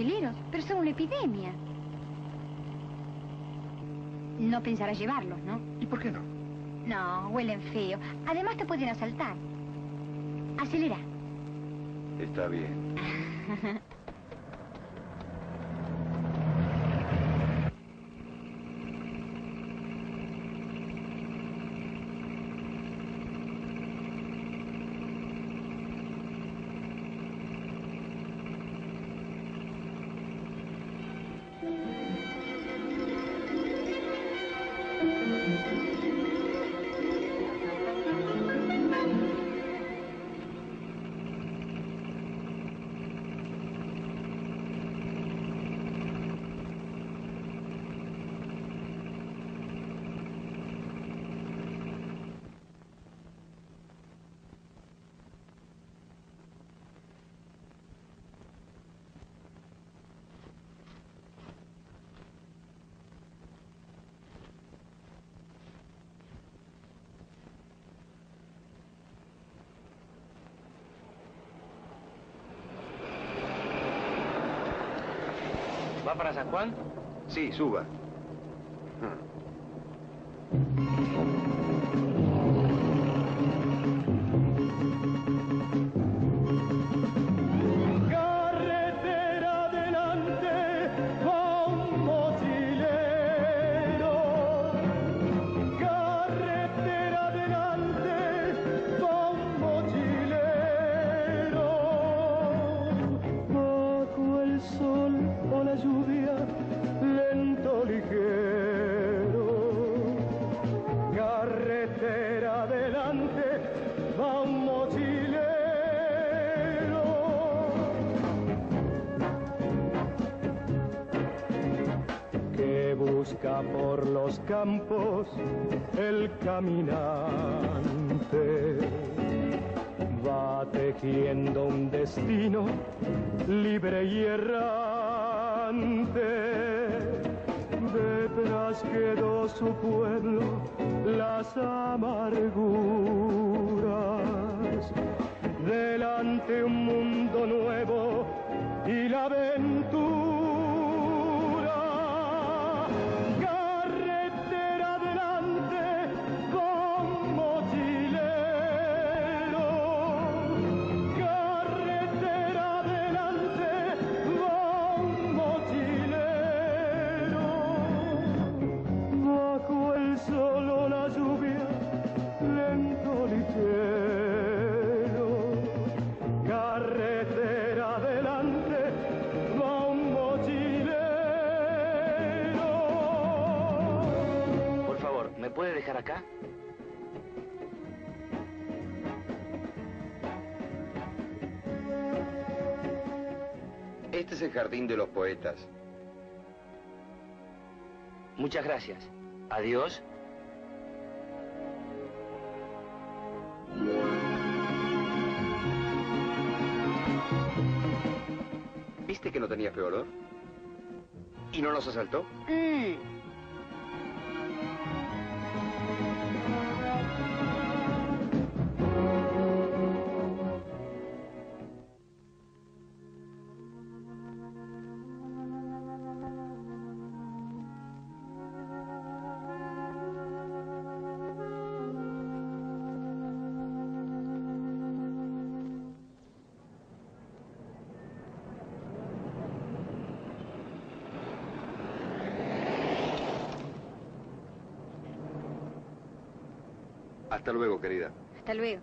mochileros, pero son una epidemia. No pensarás llevarlos, ¿no? ¿Y por qué no? No, huelen feo. Además te pueden asaltar. Acelera. Está bien. para San Juan? Sí, suba. Por los campos el caminante. Va tejiendo un destino libre y errante. Jardín de los poetas. Muchas gracias. Adiós. ¿Viste que no tenía feo olor? ¿Y no nos asaltó? Mm. Hasta luego, querida. Hasta luego.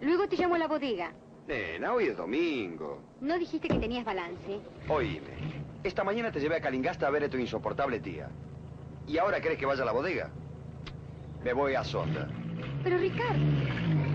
Luego te llamo a la bodega. Nena, hoy es domingo. ¿No dijiste que tenías balance? Oíme, esta mañana te llevé a Calingasta a ver a tu insoportable tía. ¿Y ahora crees que vaya a la bodega? Me voy a Sonda. Pero Ricardo...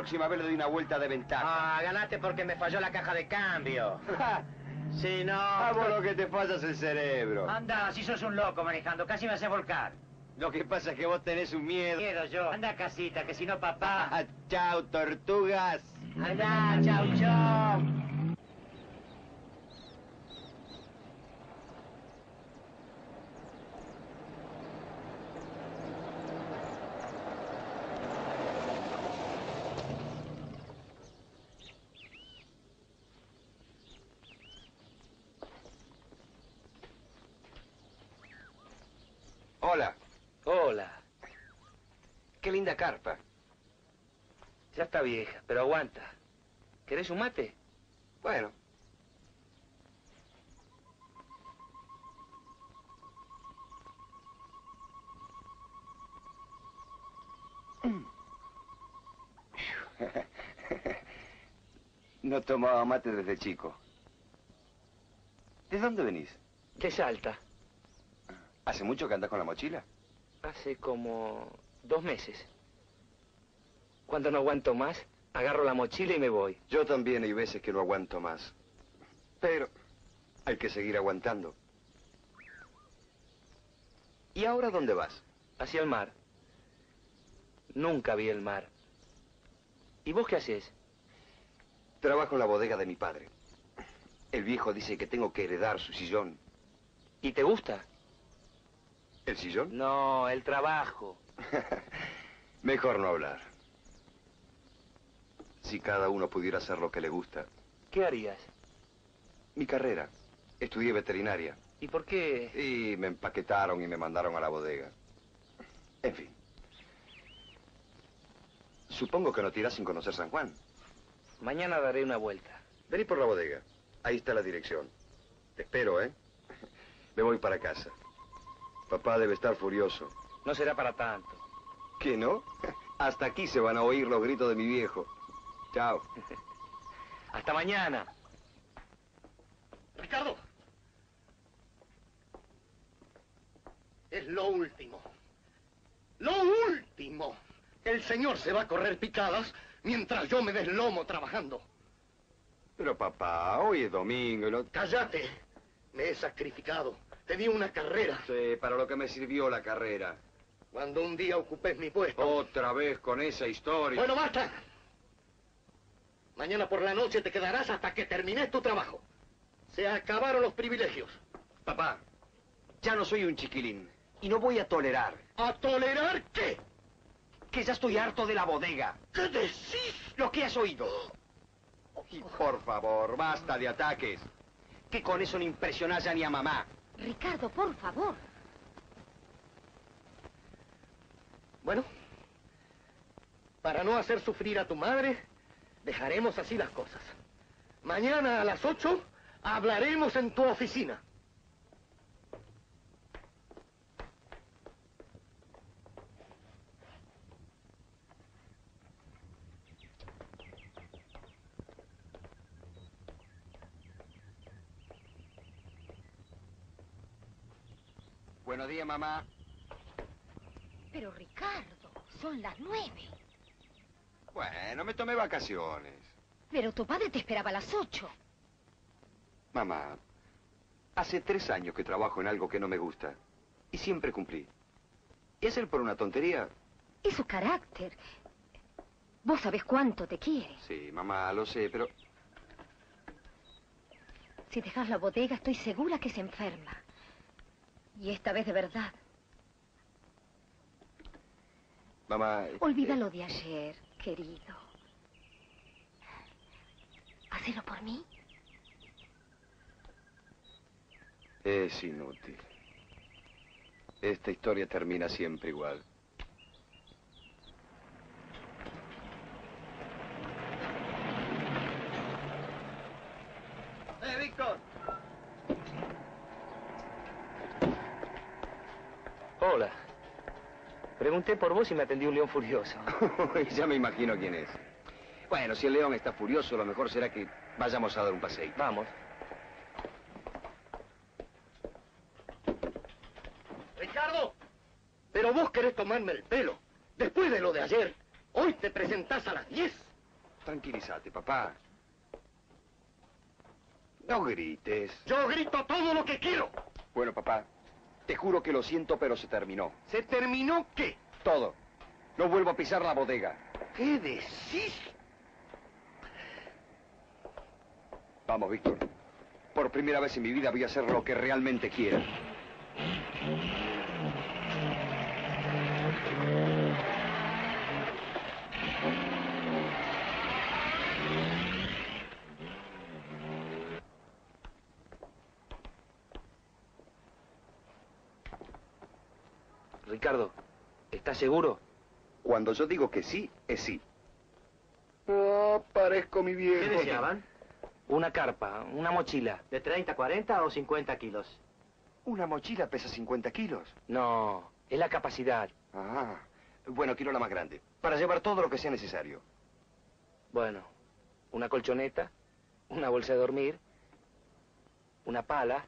próxima vez le doy una vuelta de ventaja. Ah, ganaste porque me falló la caja de cambio. Si no... Ah, vos lo que te pasa es el cerebro. Anda, si sos un loco manejando, casi me hace volcar. Lo que pasa es que vos tenés un miedo. Quiero yo. Anda casita, que si no papá... Chao, tortugas. Anda, chau, chau. Hola. Hola. Qué linda carpa. Ya está vieja, pero aguanta. ¿Querés un mate? Bueno. No tomaba mate desde chico. ¿De dónde venís? De Salta. ¿Hace mucho que andas con la mochila? Hace como dos meses. Cuando no aguanto más, agarro la mochila y me voy. Yo también hay veces que no aguanto más. Pero hay que seguir aguantando. ¿Y ahora dónde vas? Hacia el mar. Nunca vi el mar. ¿Y vos qué haces? Trabajo en la bodega de mi padre. El viejo dice que tengo que heredar su sillón. ¿Y te gusta? ¿El sillón? No, el trabajo. Mejor no hablar. Si cada uno pudiera hacer lo que le gusta. ¿Qué harías? Mi carrera. Estudié veterinaria. ¿Y por qué? Y me empaquetaron y me mandaron a la bodega. En fin. Supongo que no te irás sin conocer San Juan. Mañana daré una vuelta. Vení por la bodega. Ahí está la dirección. Te espero, ¿eh? Me voy para casa. Papá debe estar furioso. No será para tanto. ¿Qué no? Hasta aquí se van a oír los gritos de mi viejo. Chao. Hasta mañana. Ricardo. Es lo último. Lo último. El señor se va a correr picadas mientras yo me deslomo trabajando. Pero papá, hoy es domingo y no... Cállate. Me he sacrificado. Te di una carrera. sé para lo que me sirvió la carrera. Cuando un día ocupes mi puesto. Otra vez con esa historia. Bueno, basta. Mañana por la noche te quedarás hasta que termines tu trabajo. Se acabaron los privilegios. Papá, ya no soy un chiquilín. Y no voy a tolerar ¿A tolerar qué? que ya estoy harto de la bodega. ¿Qué decís? Lo que has oído. Y por favor, basta de ataques. Que con eso no impresionás ya ni a mamá. Ricardo, por favor. Bueno, para no hacer sufrir a tu madre, dejaremos así las cosas. Mañana a las ocho hablaremos en tu oficina. Buenos días, mamá. Pero Ricardo, son las nueve. Bueno, me tomé vacaciones. Pero tu padre te esperaba a las ocho. Mamá, hace tres años que trabajo en algo que no me gusta. Y siempre cumplí. ¿Y hacer por una tontería? Es su carácter. Vos sabés cuánto te quiere. Sí, mamá, lo sé, pero... Si dejas la bodega, estoy segura que se enferma. Y esta vez de verdad. Mamá... Olvida lo de ayer, querido. Hacelo por mí. Es inútil. Esta historia termina siempre igual. ¡Eh, Víctor! Hola. Pregunté por vos y me atendió un león furioso. ya me imagino quién es. Bueno, si el león está furioso, lo mejor será que vayamos a dar un paseo. Vamos. ¡Ricardo! Pero vos querés tomarme el pelo. Después de lo de ayer. Hoy te presentás a las 10. Tranquilízate, papá. No grites. Yo grito todo lo que quiero. Bueno, papá, te juro que lo siento, pero se terminó. ¿Se terminó qué? Todo. No vuelvo a pisar la bodega. ¿Qué decís? Vamos, Víctor. Por primera vez en mi vida voy a hacer lo que realmente quiero. Ricardo, ¿estás seguro? Cuando yo digo que sí, es sí. No, parezco mi viejo. ¿Qué deseaban? Una carpa, una mochila. ¿De 30, 40 o 50 kilos? Una mochila pesa 50 kilos. No, es la capacidad. Ah, bueno, quiero la más grande. Para llevar todo lo que sea necesario. Bueno, una colchoneta, una bolsa de dormir, una pala,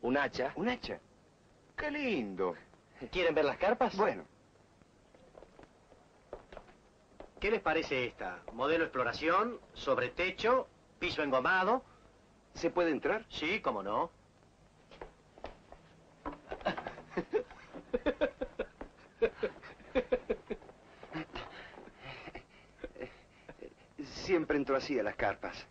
un hacha. ¿Un hacha? ¡Qué lindo! ¿Quieren ver las carpas? Bueno, ¿Qué les parece esta? Modelo exploración, sobre techo, piso engomado. ¿se puede entrar? Sí, cómo no. Siempre entro así a las carpas.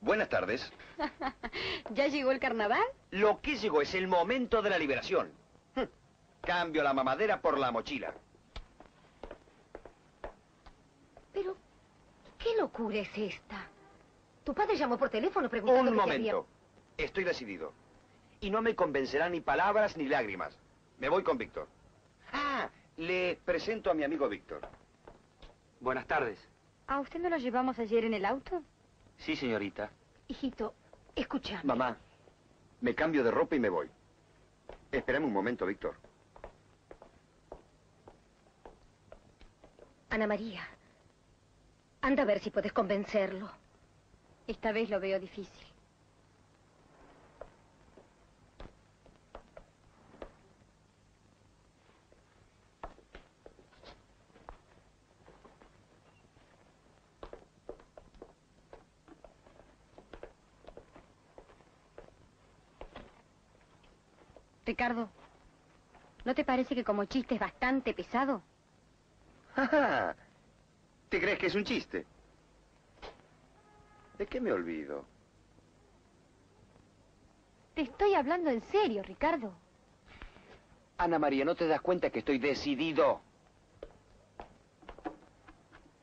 Buenas tardes. ¿Ya llegó el carnaval? Lo que llegó es el momento de la liberación. Cambio la mamadera por la mochila. Pero, ¿qué locura es esta? Tu padre llamó por teléfono preguntando Un había- momento. Estoy decidido. Y no me convencerán ni palabras ni lágrimas. Me voy con Víctor. Ah, le presento a mi amigo Víctor. Buenas tardes. ¿A usted no lo llevamos ayer en el auto? Sí, señorita. Hijito, escucha. Mamá, me cambio de ropa y me voy. Espérame un momento, Víctor. Ana María, anda a ver si puedes convencerlo. Esta vez lo veo difícil. Ricardo, ¿no te parece que como chiste es bastante pesado? Ah, ¿Te crees que es un chiste? ¿De qué me olvido? Te estoy hablando en serio, Ricardo. Ana María, ¿no te das cuenta que estoy decidido?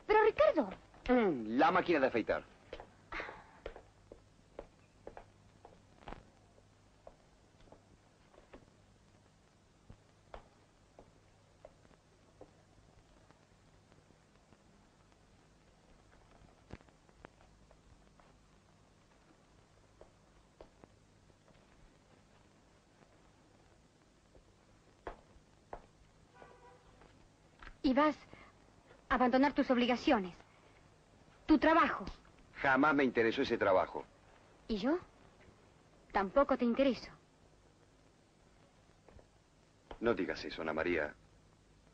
Pero, Ricardo, Mm, La máquina de afeitar. Vas a abandonar tus obligaciones, tu trabajo. Jamás me interesó ese trabajo. ¿Y yo? Tampoco te intereso. No digas eso, Ana María.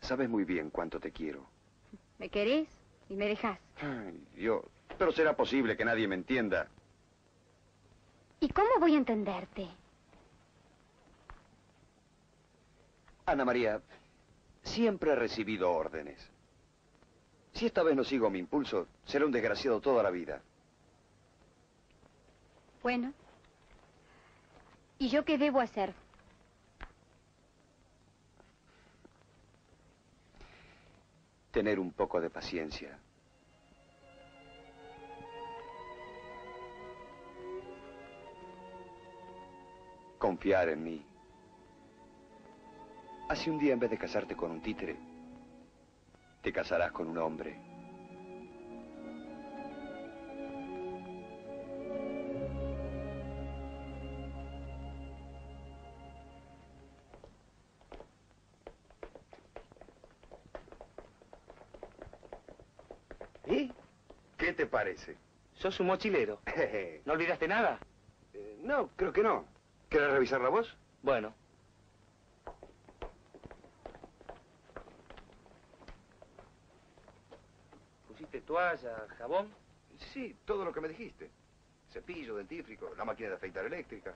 Sabes muy bien cuánto te quiero. ¿Me querés y me dejás? Ay, Dios. Pero será posible que nadie me entienda. ¿Y cómo voy a entenderte? Ana María, siempre he recibido órdenes. Si esta vez no sigo mi impulso, seré un desgraciado toda la vida. Bueno. ¿Y yo qué debo hacer? Tener un poco de paciencia. Confiar en mí. Hace un día en vez de casarte con un títere, te casarás con un hombre. ¿Y? ¿Qué te parece? ¿Sos un mochilero? ¿No olvidaste nada? Eh, no, creo que no. ¿Querés revisar la voz? Bueno, toalla, jabón. Sí, todo lo que me dijiste. Cepillo, dentífrico, la máquina de afeitar eléctrica.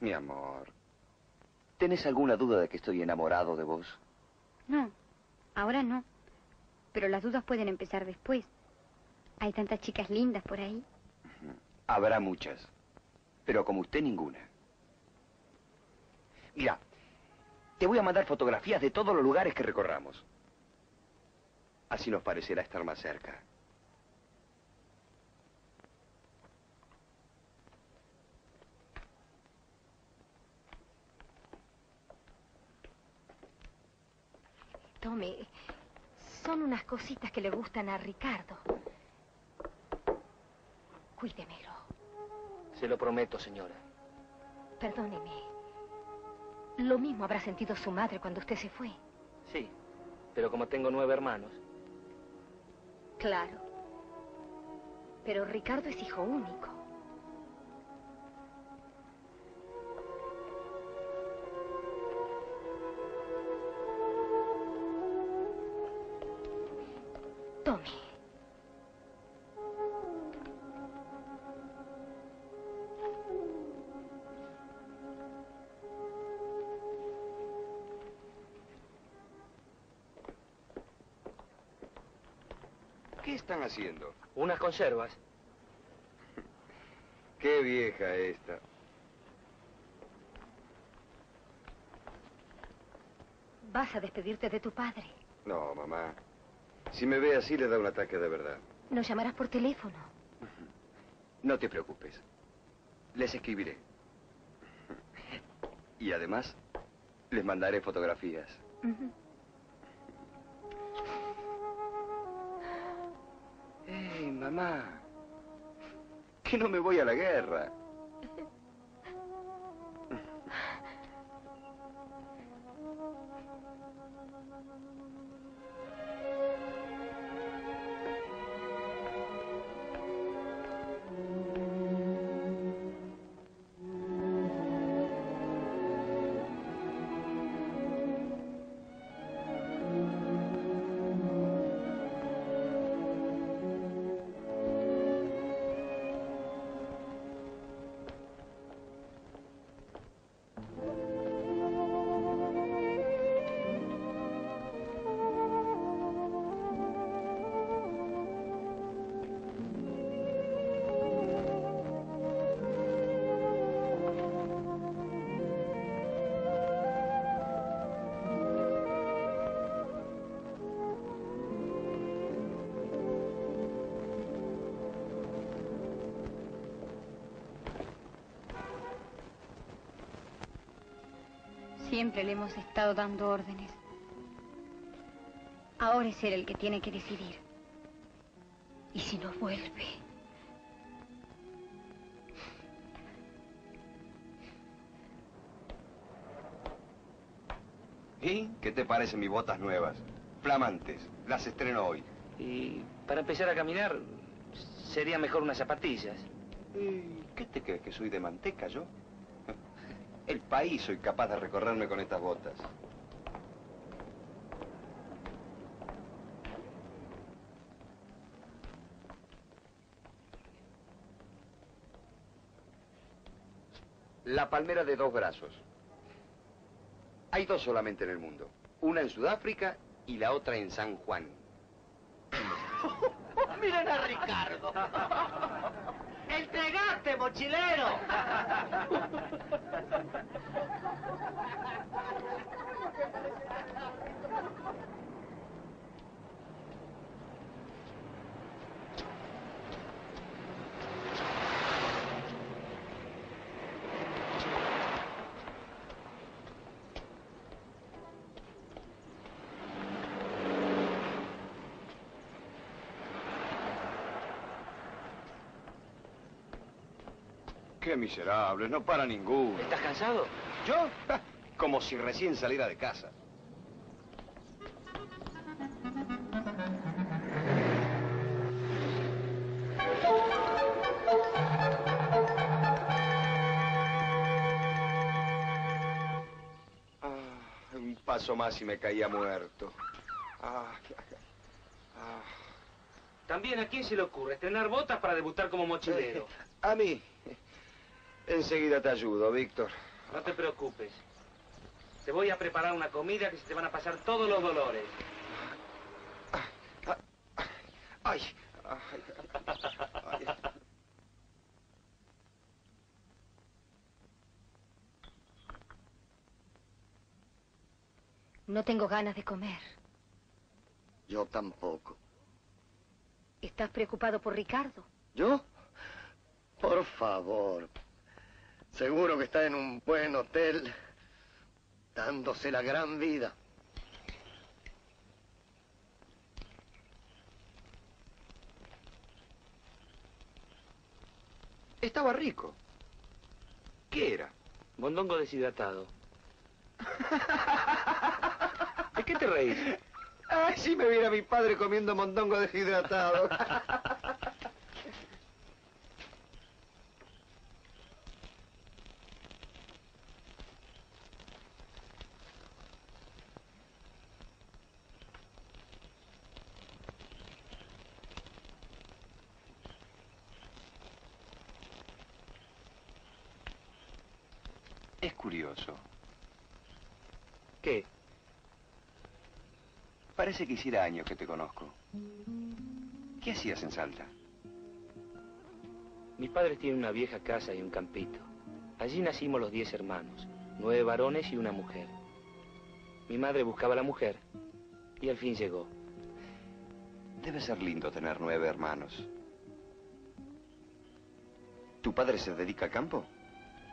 Mi amor, ¿tenés alguna duda de que estoy enamorado de vos? No, ahora no. Pero las dudas pueden empezar después. Hay tantas chicas lindas por ahí. Habrá muchas, pero como usted ninguna. Mira, te voy a mandar fotografías de todos los lugares que recorramos. Así nos parecerá estar más cerca. Tommy, son unas cositas que le gustan a Ricardo. Cuídemelo. Se lo prometo, señora. Perdóneme. Lo mismo habrá sentido su madre cuando usted se fue. Sí, pero como tengo nueve hermanos, Claro. Pero Ricardo es hijo único. Haciendo? unas conservas. Qué vieja esta. Vas a despedirte de tu padre. No, mamá. Si me ve así, le da un ataque de verdad. Nos llamarás por teléfono. No te preocupes. Les escribiré. Y además, les mandaré fotografías. Ujú. ¡Ey, mamá! Que no me voy a la guerra. Siempre le hemos estado dando órdenes. Ahora es él el que tiene que decidir. ¿Y si no vuelve? ¿Y qué te parecen mis botas nuevas? Flamantes. Las estreno hoy. Y para empezar a caminar, sería mejor unas zapatillas. ¿Y qué te crees que soy de manteca yo? País soy capaz de recorrerme con estas botas. La palmera de dos brazos. Hay dos solamente en el mundo. Una en Sudáfrica y la otra en San Juan. Miren a Ricardo. ¡Entregate, mochilero! Qué miserables, no para ninguno. ¿Estás cansado? ¿Yo? Como si recién saliera de casa. Ah, un paso más y me caía muerto. Ah, ah. También a quién se le ocurre estrenar botas para debutar como mochilero. Eh, a mí. Enseguida te ayudo, Víctor. No te preocupes. Te voy a preparar una comida que se te van a pasar todos los dolores. Ay, ay, ay. No tengo ganas de comer. Yo tampoco. ¿Estás preocupado por Ricardo? ¿Yo? Por favor. Seguro que está en un buen hotel, dándose la gran vida. Estaba rico. ¿Qué era? Mondongo deshidratado. ¿De qué te reís? Ay, si me viera mi padre comiendo mondongo deshidratado. Es curioso. ¿Qué? Parece que hiciera años que te conozco. ¿Qué hacías en Salta? Mis padres tienen una vieja casa y un campito. Allí nacimos los diez hermanos, nueve varones y una mujer. Mi madre buscaba a la mujer y al fin llegó. Debe ser lindo tener nueve hermanos. ¿Tu padre se dedica al campo?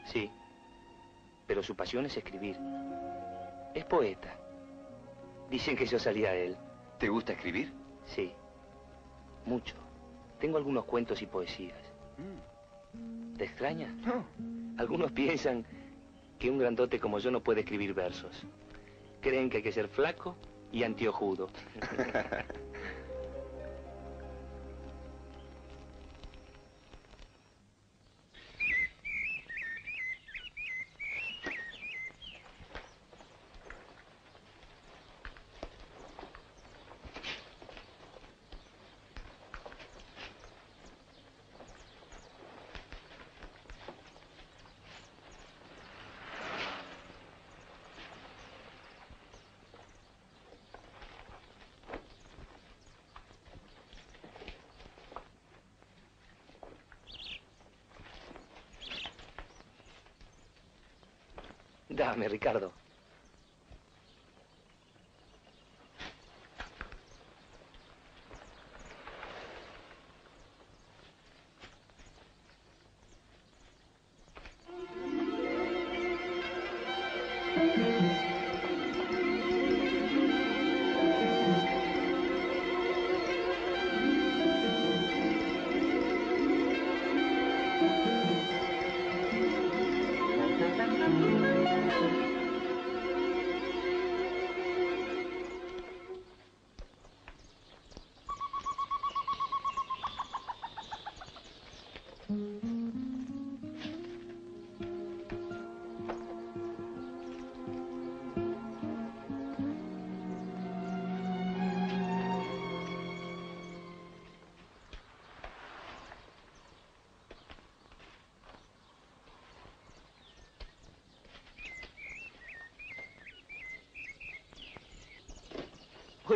Sí, pero su pasión es escribir. Es poeta. Dicen que yo salía a él. ¿Te gusta escribir? Sí, mucho. Tengo algunos cuentos y poesías. ¿Te extraña? No. Algunos piensan que un grandote como yo no puede escribir versos. Creen que hay que ser flaco y antiojudo. Dame, Ricardo.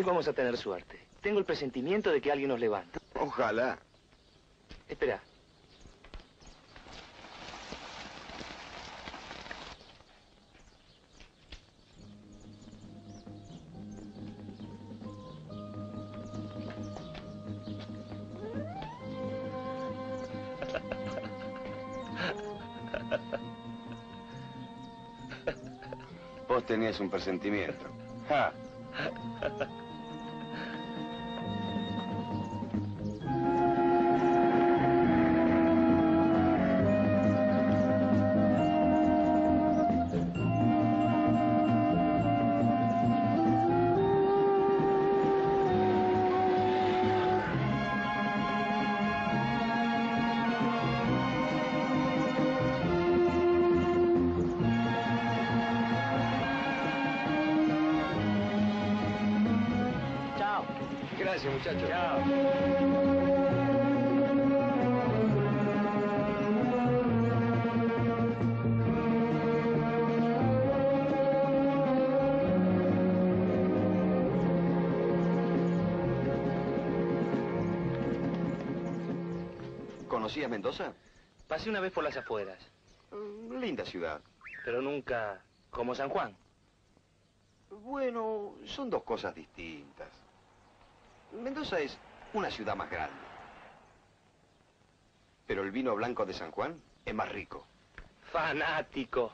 Hoy vamos a tener suerte. Tengo el presentimiento de que alguien nos levanta. Ojalá. Espera. Vos tenías un presentimiento. Ja. ¿Conocías Mendoza? Pasé una vez por las afueras, Mm, Linda ciudad. pero nunca como San Juan. Bueno, son dos cosas distintas. Mendoza es una ciudad más grande. Pero el vino blanco de San Juan es más rico. Fanático.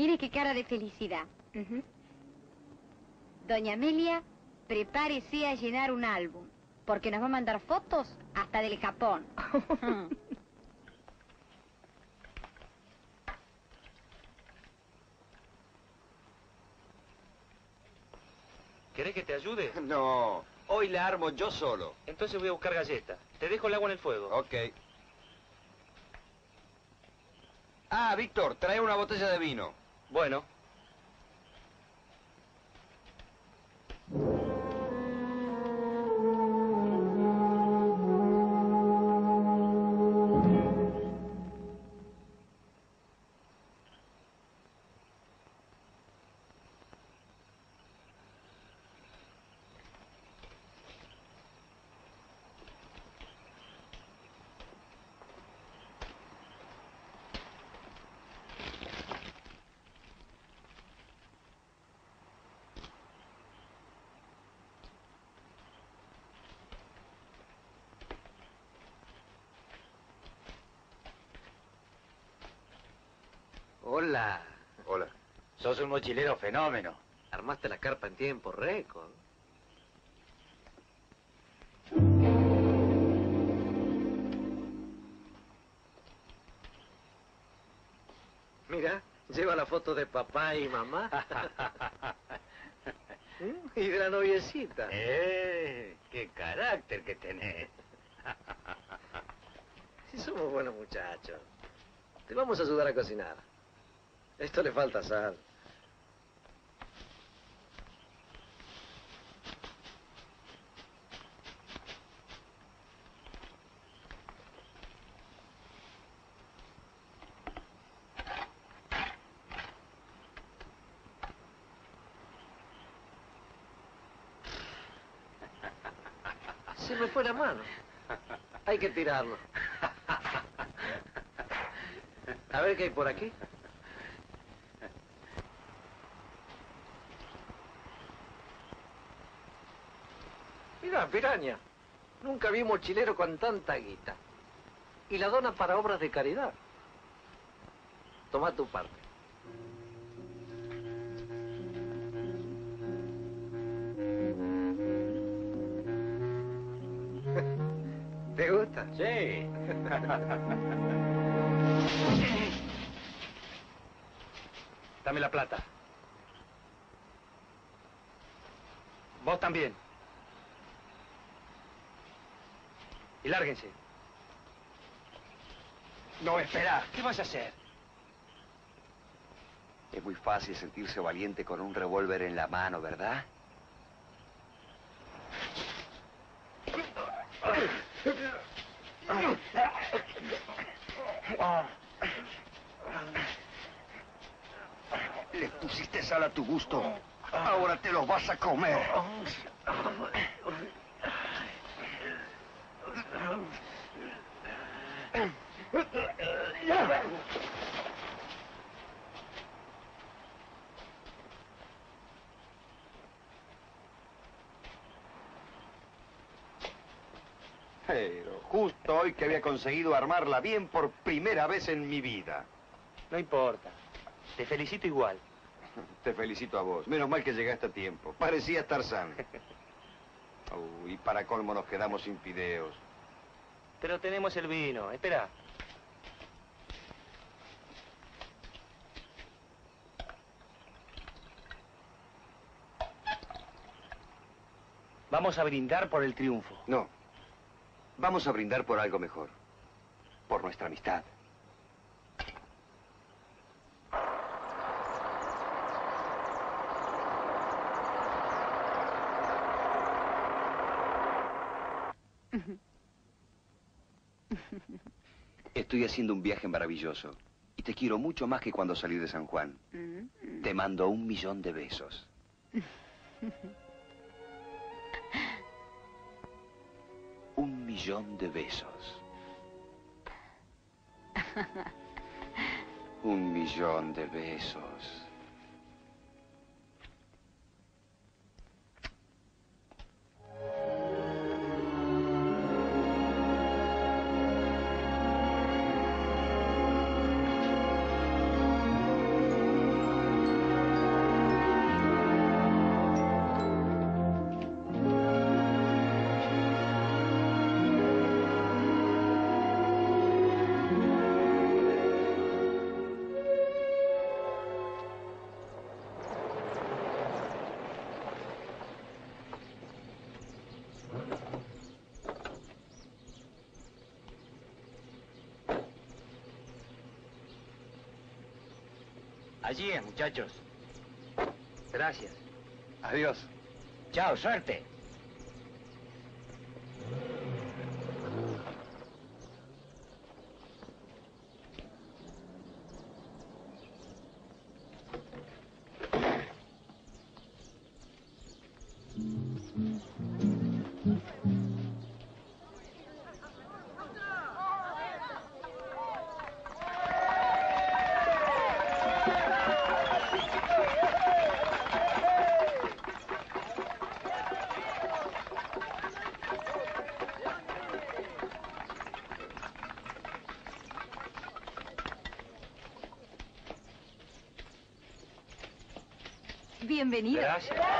Mire qué cara de felicidad. Doña Amelia, prepárese a llenar un álbum, porque nos va a mandar fotos hasta del Japón. ¿Querés que te ayude? No, hoy la armo yo solo. Entonces voy a buscar galletas. Te dejo el agua en el fuego. Ok. Ah, Víctor, trae una botella de vino. Bueno, Sos un mochilero fenómeno. Armaste la carpa en tiempo récord. Mira, lleva la foto de papá y mamá. ¿Mm? y de la noviecita. ¡Eh! ¡Qué carácter que tenés! Si somos buenos muchachos. Te vamos a ayudar a cocinar. Esto le falta sal. Hay que tirarlo. A ver qué hay por aquí. Mira, piraña. Nunca vi mochilero con tanta guita. Y la dona para obras de caridad. Toma tu parte. Sí. dame la plata. Vos también. Y lárguense. No, espera. ¿Qué vas a hacer? Es muy fácil sentirse valiente con un revólver en la mano, ¿verdad? Le pusiste sal a tu gusto. Ahora te lo vas a comer. Pero justo hoy que había conseguido armarla bien por primera vez en mi vida. No importa. Te felicito igual. Te felicito a vos. Menos mal que llegaste a tiempo. Parecía estar sano. Oh, y para colmo nos quedamos sin fideos. Pero tenemos el vino. Espera. Vamos a brindar por el triunfo. No. Vamos a brindar por algo mejor. Por nuestra amistad. Estoy haciendo un viaje maravilloso. Y te quiero mucho más que cuando salí de San Juan. Te mando un millón de besos. Millón de besos. Un millón de besos. Allí es, muchachos. Gracias. Adiós. Chao, suerte. Bienvenido. Gracias.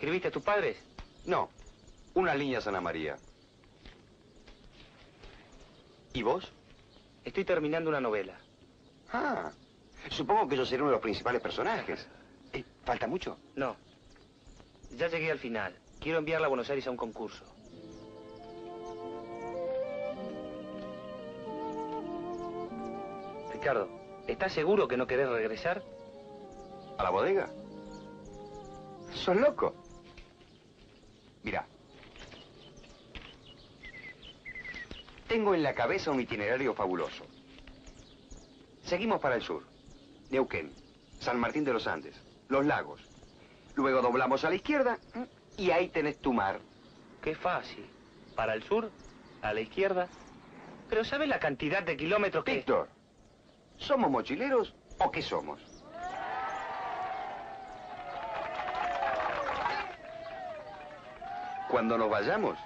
¿Escribiste a tus padres? No, unas líneas Ana María. ¿Y vos? Estoy terminando una novela. Ah, supongo que yo seré uno de los principales personajes. Eh, ¿Falta mucho? No. Ya llegué al final. Quiero enviarla a Buenos Aires a un concurso. Ricardo, ¿estás seguro que no querés regresar? ¿A la bodega? ¿Sos loco? Mira. Tengo en la cabeza un itinerario fabuloso. Seguimos para el sur. Neuquén, San Martín de los Andes, Los Lagos. Luego doblamos a la izquierda y ahí tenés tu mar. Qué fácil. Para el sur, a la izquierda. Pero ¿sabes la cantidad de kilómetros que... Víctor, ¿somos mochileros o qué somos? Cuando nos vayamos,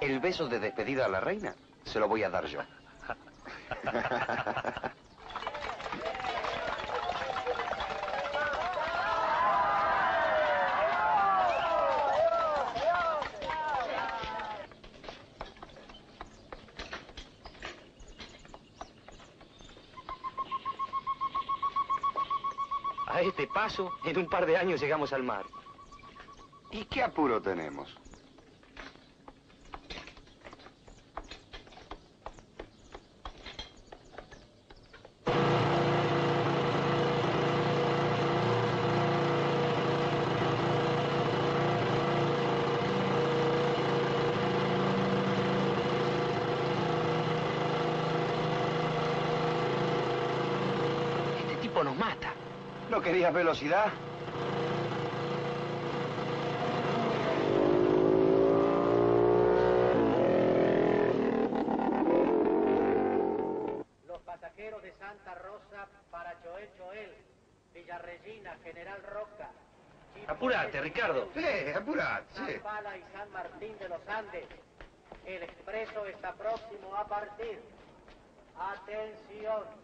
el beso de despedida a la reina se lo voy a dar yo. A este paso, en un par de años llegamos al mar. ¿Y qué apuro tenemos? Nos mata. ¿No querías velocidad? Los pasajeros de Santa Rosa para Choel Choel, Villarregina, General Roca. Apúrate, Ricardo. Sí, apurate, sí. Pala y San Martín de los Andes. El expreso está próximo a partir. Atención.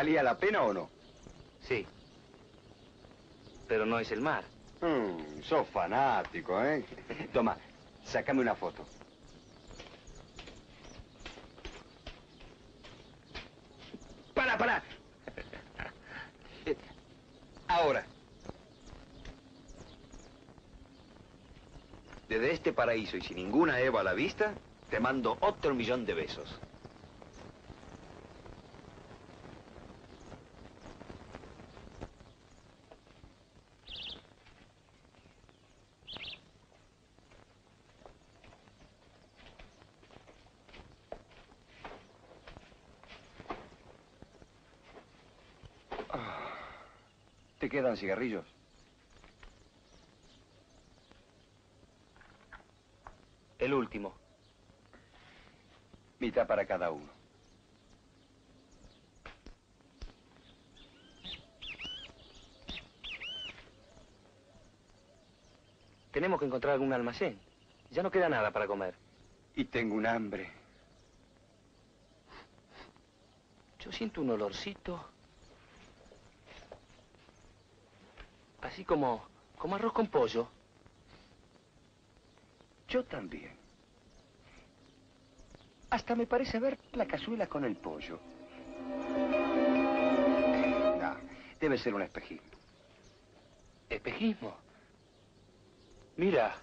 ¿Valía la pena o no? Sí. Pero no es el mar. Mm, sos fanático, ¿eh? Toma, sácame una foto. ¡Para, para! Ahora. Desde este paraíso y sin ninguna Eva a la vista, te mando otro millón de besos. ¿Te quedan cigarrillos? El último. Mitad para cada uno. Tenemos que encontrar algún almacén. Ya no queda nada para comer. Y tengo un hambre. Yo siento un olorcito. Así como, como arroz con pollo. Yo también. Hasta me parece ver la cazuela con el pollo. No, debe ser un espejismo. ¿Espejismo? Mira.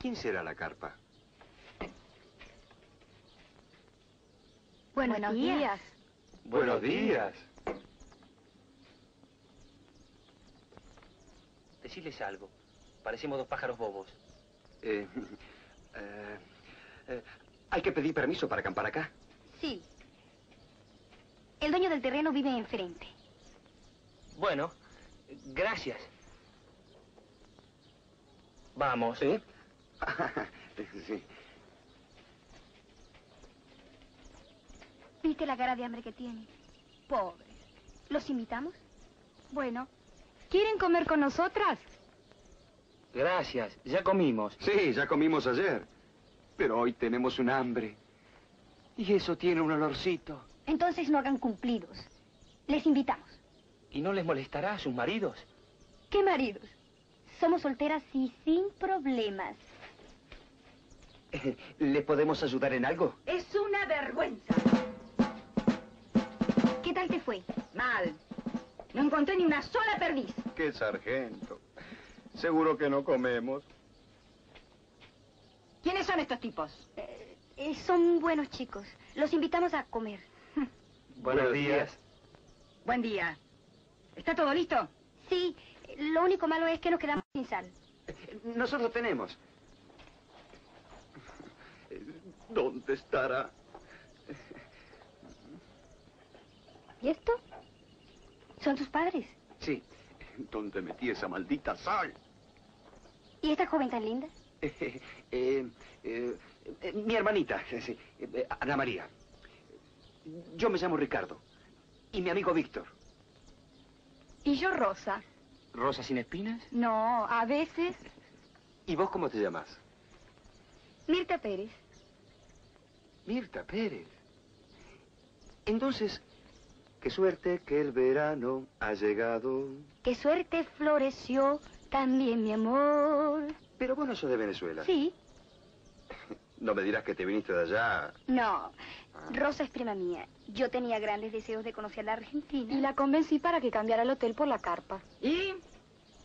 Quién será la carpa? Buenos, Buenos días. días. Buenos días. Decirles algo. Parecemos dos pájaros bobos. Eh, eh, eh, hay que pedir permiso para acampar acá. Sí. El dueño del terreno vive enfrente. Bueno, gracias. Vamos. ¿Sí? sí. ¿Viste la cara de hambre que tiene? Pobres. ¿Los invitamos? Bueno, ¿quieren comer con nosotras? Gracias. Ya comimos. Sí, ya comimos ayer. Pero hoy tenemos un hambre. Y eso tiene un olorcito. Entonces no hagan cumplidos. Les invitamos. ¿Y no les molestará a sus maridos? ¿Qué maridos? Somos solteras y sin problemas. ¿Le podemos ayudar en algo? Es una vergüenza. ¿Qué tal te fue? Mal. No encontré ni una sola perdiz. ¡Qué sargento! Seguro que no comemos. ¿Quiénes son estos tipos? Eh, eh, son buenos chicos. Los invitamos a comer. Buenos días. Buen día. ¿Está todo listo? Sí, lo único malo es que nos quedamos sin sal. Nosotros tenemos. ¿Dónde estará? ¿Y esto? ¿Son tus padres? Sí. ¿Dónde metí esa maldita sal? ¿Y esta joven tan linda? Eh, eh, eh, eh, mi hermanita, eh, Ana María. Yo me llamo Ricardo. Y mi amigo Víctor. ¿Y yo Rosa? ¿Rosa sin espinas? No, a veces... ¿Y vos cómo te llamas? Mirta Pérez. Mirta Pérez. Entonces, qué suerte que el verano ha llegado. Qué suerte floreció también mi amor. Pero vos no sos de Venezuela. Sí. No me dirás que te viniste de allá. No. Rosa es prima mía. Yo tenía grandes deseos de conocer la Argentina. Y la convencí para que cambiara el hotel por la carpa. ¿Y?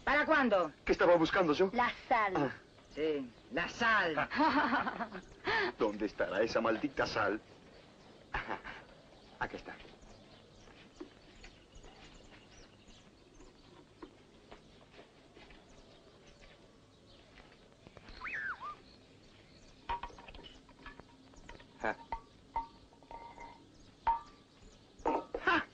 ¿Para cuándo? ¿Qué estaba buscando yo? La sal. Ah, Sí, la sal. ¿Dónde estará esa maldita sal? Ajá, Aquí está. Ja. Ja.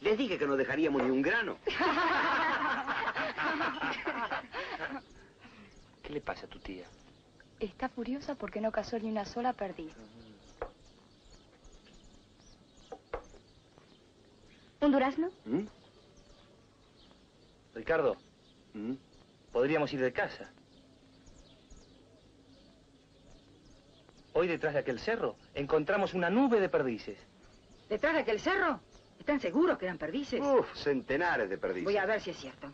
Les dije que no dejaríamos ni un grano. ¿Qué le pasa a tu tía? Está furiosa porque no cazó ni una sola perdiz. ¿Un durazno? ¿Mm? Ricardo, ¿Mm? podríamos ir de casa. Hoy detrás de aquel cerro encontramos una nube de perdices. ¿Detrás de aquel cerro? ¿Están seguros que eran perdices? Uf, centenares de perdices. Voy a ver si es cierto.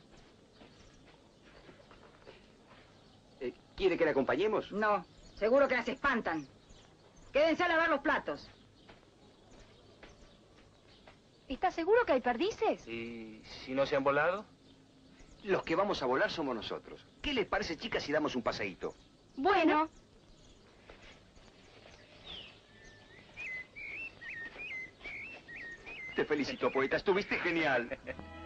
Eh, ¿Quiere que le acompañemos? No, seguro que las espantan. Quédense a lavar los platos. ¿Estás seguro que hay perdices? ¿Y si no se han volado? Los que vamos a volar somos nosotros. ¿Qué les parece, chicas, si damos un paseíto? Bueno. Te felicito, poeta. Estuviste genial.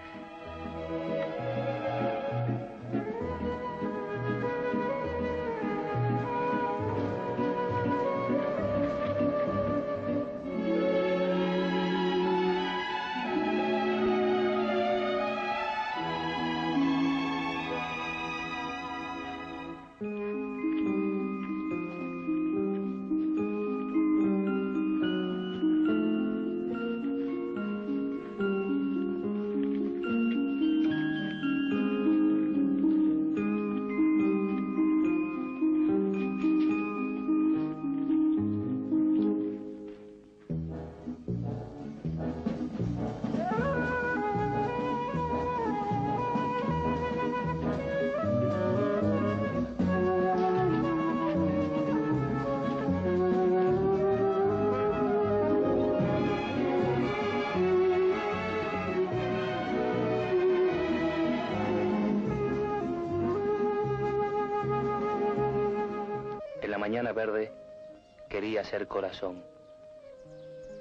corazón.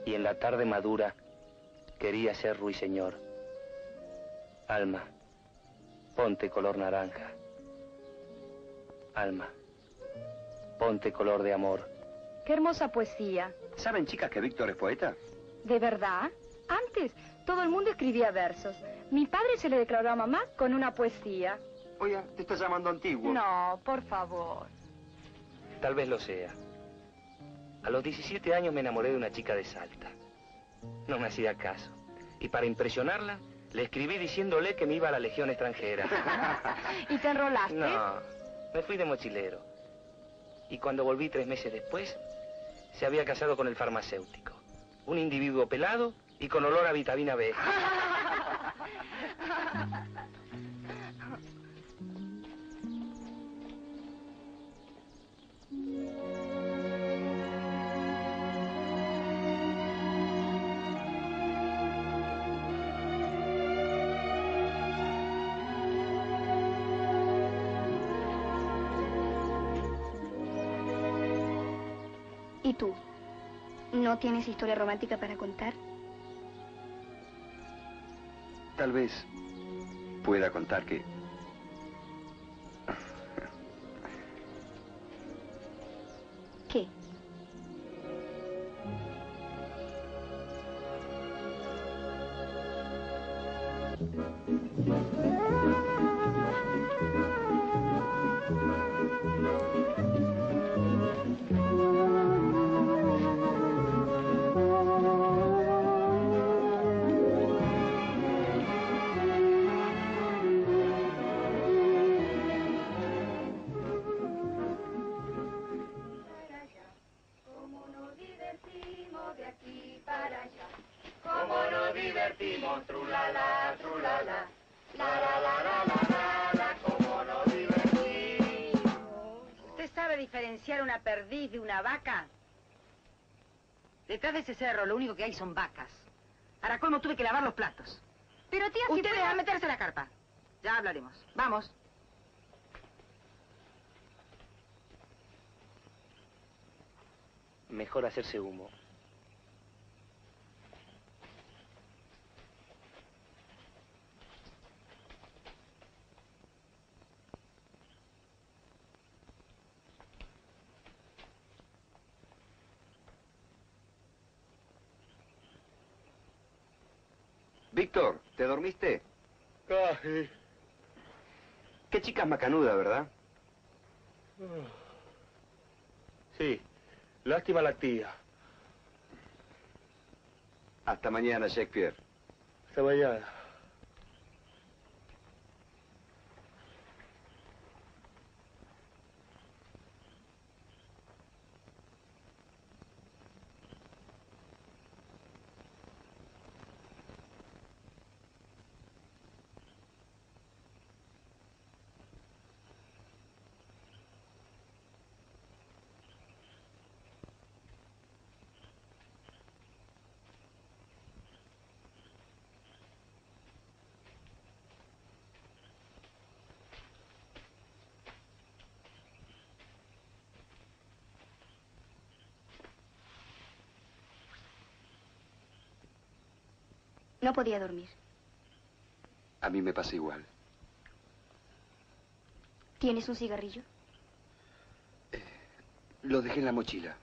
Y en la tarde madura quería ser ruiseñor. Alma, ponte color naranja. Alma, ponte color de amor. Qué hermosa poesía. ¿Saben, chicas, que Víctor es poeta? ¿De verdad? Antes todo el mundo escribía versos. Mi padre se le declaró a mamá con una poesía. Oiga, te estás llamando antiguo. No, por favor. Tal vez lo sea. A los 17 años me enamoré de una chica de Salta. No me hacía caso. Y para impresionarla, le escribí diciéndole que me iba a la legión extranjera. ¿Y te enrolaste? No, me fui de mochilero. Y cuando volví tres meses después, se había casado con el farmacéutico. Un individuo pelado y con olor a vitamina B. tú? ¿No tienes historia romántica para contar? Tal vez pueda contar que... ese cerro lo único que hay son vacas. Ahora cómo tuve que lavar los platos. Pero tía, si Ustedes van a meterse a la carpa. Ya hablaremos. Vamos. Mejor hacerse humo. Víctor, ¿te dormiste? Casi. Qué chica macanuda, ¿verdad? Sí, lástima la tía. Hasta mañana, Shakespeare. Hasta mañana. No podía dormir. A mí me pasa igual. ¿Tienes un cigarrillo? Lo dejé en la mochila.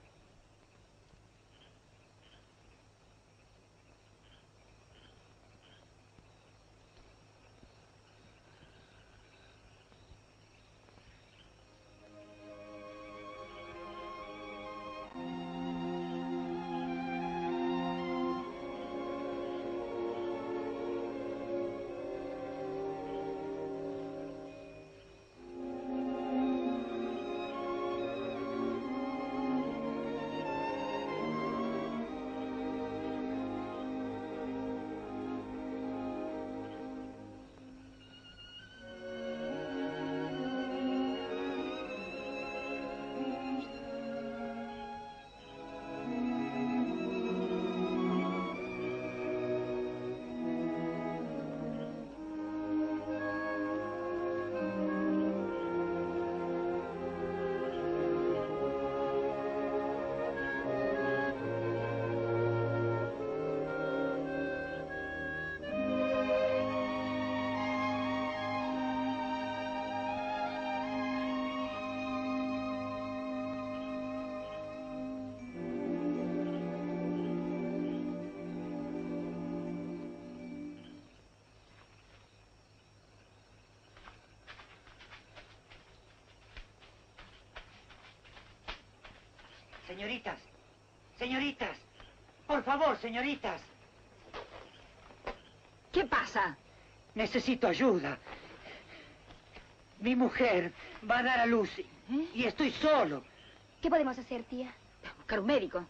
Señoritas, señoritas, por favor, señoritas. ¿Qué pasa? Necesito ayuda. Mi mujer va a dar a luz y estoy solo. ¿Qué podemos hacer, tía? Buscar un médico.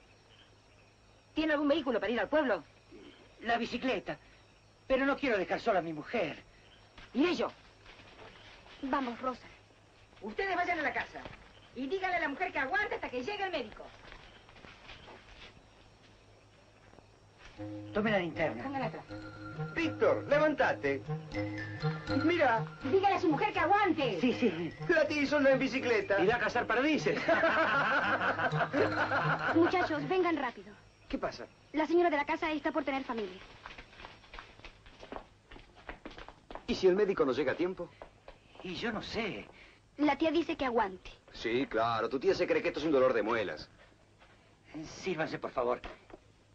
¿Tiene algún vehículo para ir al pueblo? La bicicleta. Pero no quiero dejar sola a mi mujer. ¿Y ello? Vamos, Rosa. Ustedes vayan a la casa y díganle a la mujer que aguante hasta que llegue el médico. Tome la linterna. Póngala atrás. Víctor, levántate. Mira, Dígale a su mujer que aguante. Sí, sí. la tía sola en bicicleta. Irá a cazar perdices. Muchachos, vengan rápido. ¿Qué pasa? La señora de la casa está por tener familia. ¿Y si el médico no llega a tiempo? Y yo no sé. La tía dice que aguante. Sí, claro. Tu tía se cree que esto es un dolor de muelas. Sírvanse, por favor.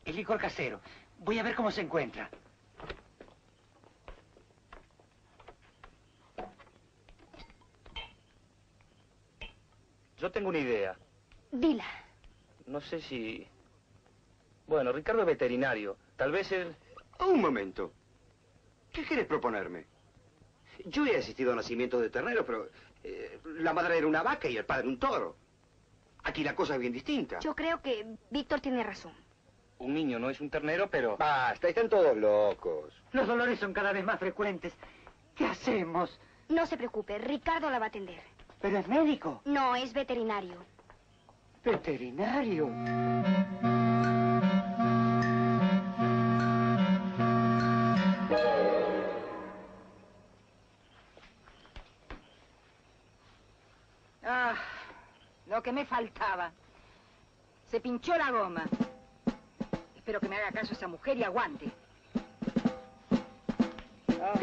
El licor casero. Voy a ver cómo se encuentra. Yo tengo una idea. Dila. No sé si... Bueno, Ricardo es veterinario. Tal vez él... Un momento. ¿Qué quieres proponerme? Yo he asistido a nacimientos de terneros, pero eh, la madre era una vaca y el padre un toro. Aquí la cosa es bien distinta. Yo creo que Víctor tiene razón. Un niño no es un ternero, pero... Basta, están todos locos. Los dolores son cada vez más frecuentes. ¿Qué hacemos? No se preocupe, Ricardo la va a atender. Pero es médico. No, es veterinario. Veterinario. Lo que me faltaba. Se pinchó la goma. Espero que me haga caso esa mujer y aguante. Ah.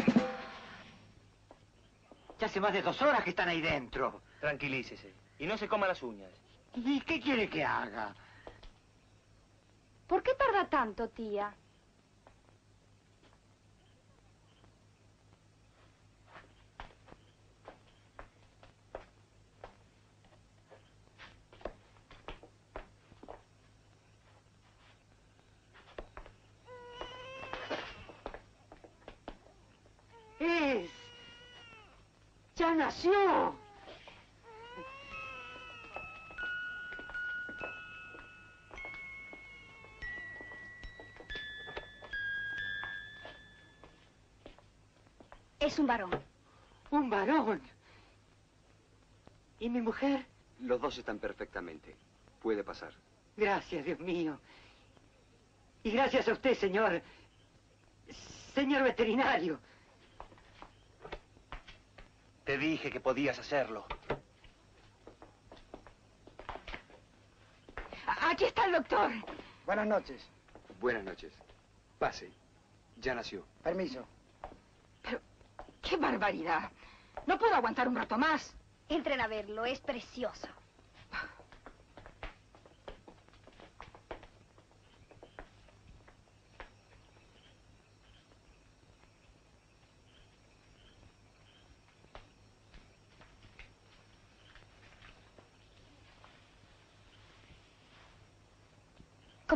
Ya hace más de dos horas que están ahí dentro. Tranquilícese. Y no se coma las uñas. ¿Y qué quiere que haga? ¿Por qué tarda tanto, tía? Es... Ya nació. Es un varón. Un varón. ¿Y mi mujer? Los dos están perfectamente. Puede pasar. Gracias, Dios mío. Y gracias a usted, señor. Señor veterinario. Te dije que podías hacerlo. Aquí está el doctor. Buenas noches. Buenas noches. Pase. Ya nació. Permiso. ¡Qué barbaridad! No puedo aguantar un rato más. Entren a verlo, es precioso.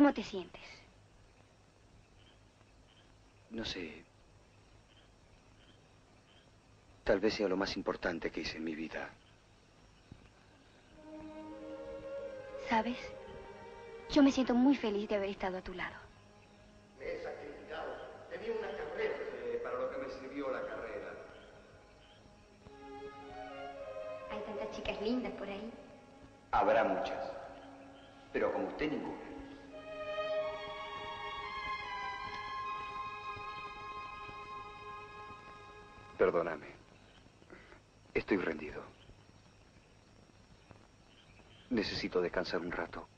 ¿Cómo te sientes? No sé. Tal vez sea lo más importante que hice en mi vida. ¿Sabes? Yo me siento muy feliz de haber estado a tu lado. Me he sacrificado. Te di una carrera. para lo que me sirvió la carrera. Hay tantas chicas lindas por ahí. Habrá muchas. Pero como usted ninguna. Perdóname. Estoy rendido. Necesito descansar un rato.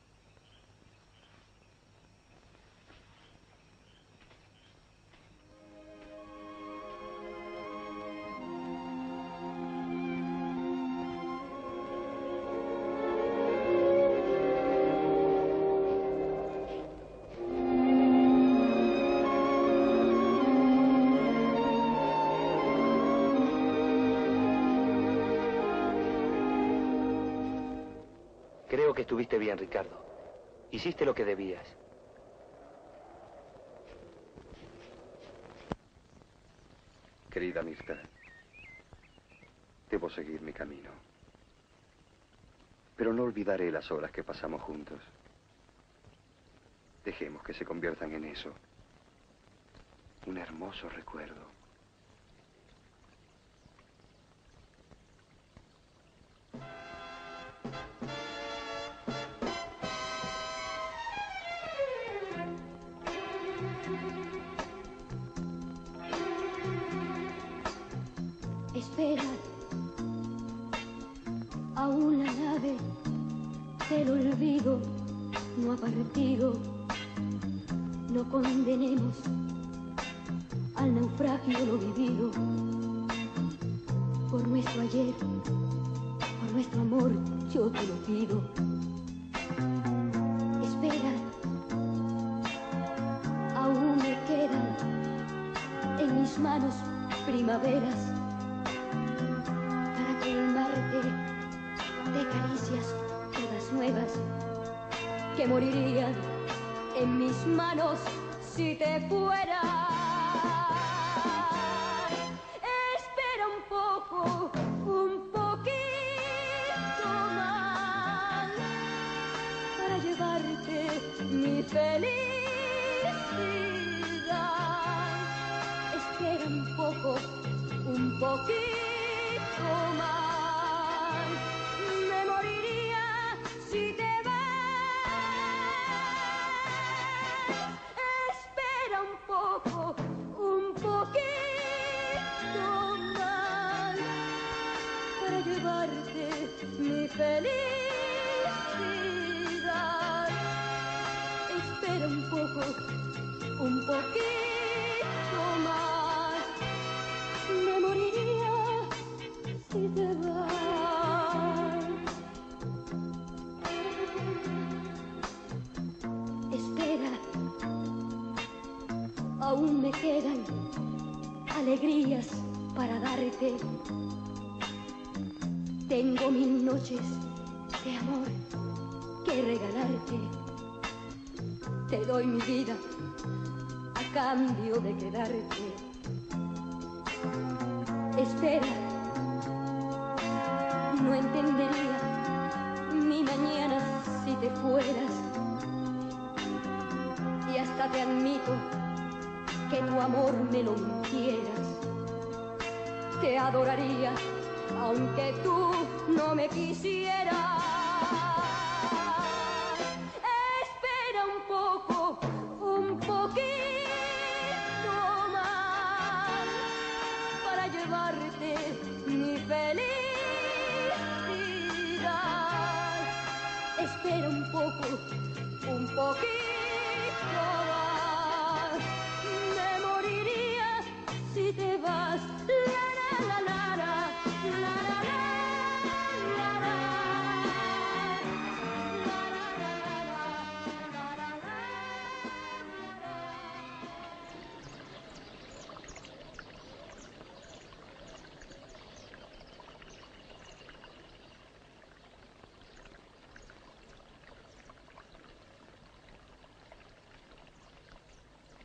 Estuviste bien, Ricardo. Hiciste lo que debías. Querida Mirta, debo seguir mi camino. Pero no olvidaré las horas que pasamos juntos. Dejemos que se conviertan en eso. Un hermoso recuerdo. Naufragio lo vivido. Por nuestro ayer, por nuestro amor, yo te lo pido. Espera, aún me quedan en mis manos primaveras para colmarte de caricias todas nuevas que morirían en mis manos si te fueras. Tengo mil noches de amor que regalarte. Te doy mi vida a cambio de quedarte. Aunque tú no me quisieras.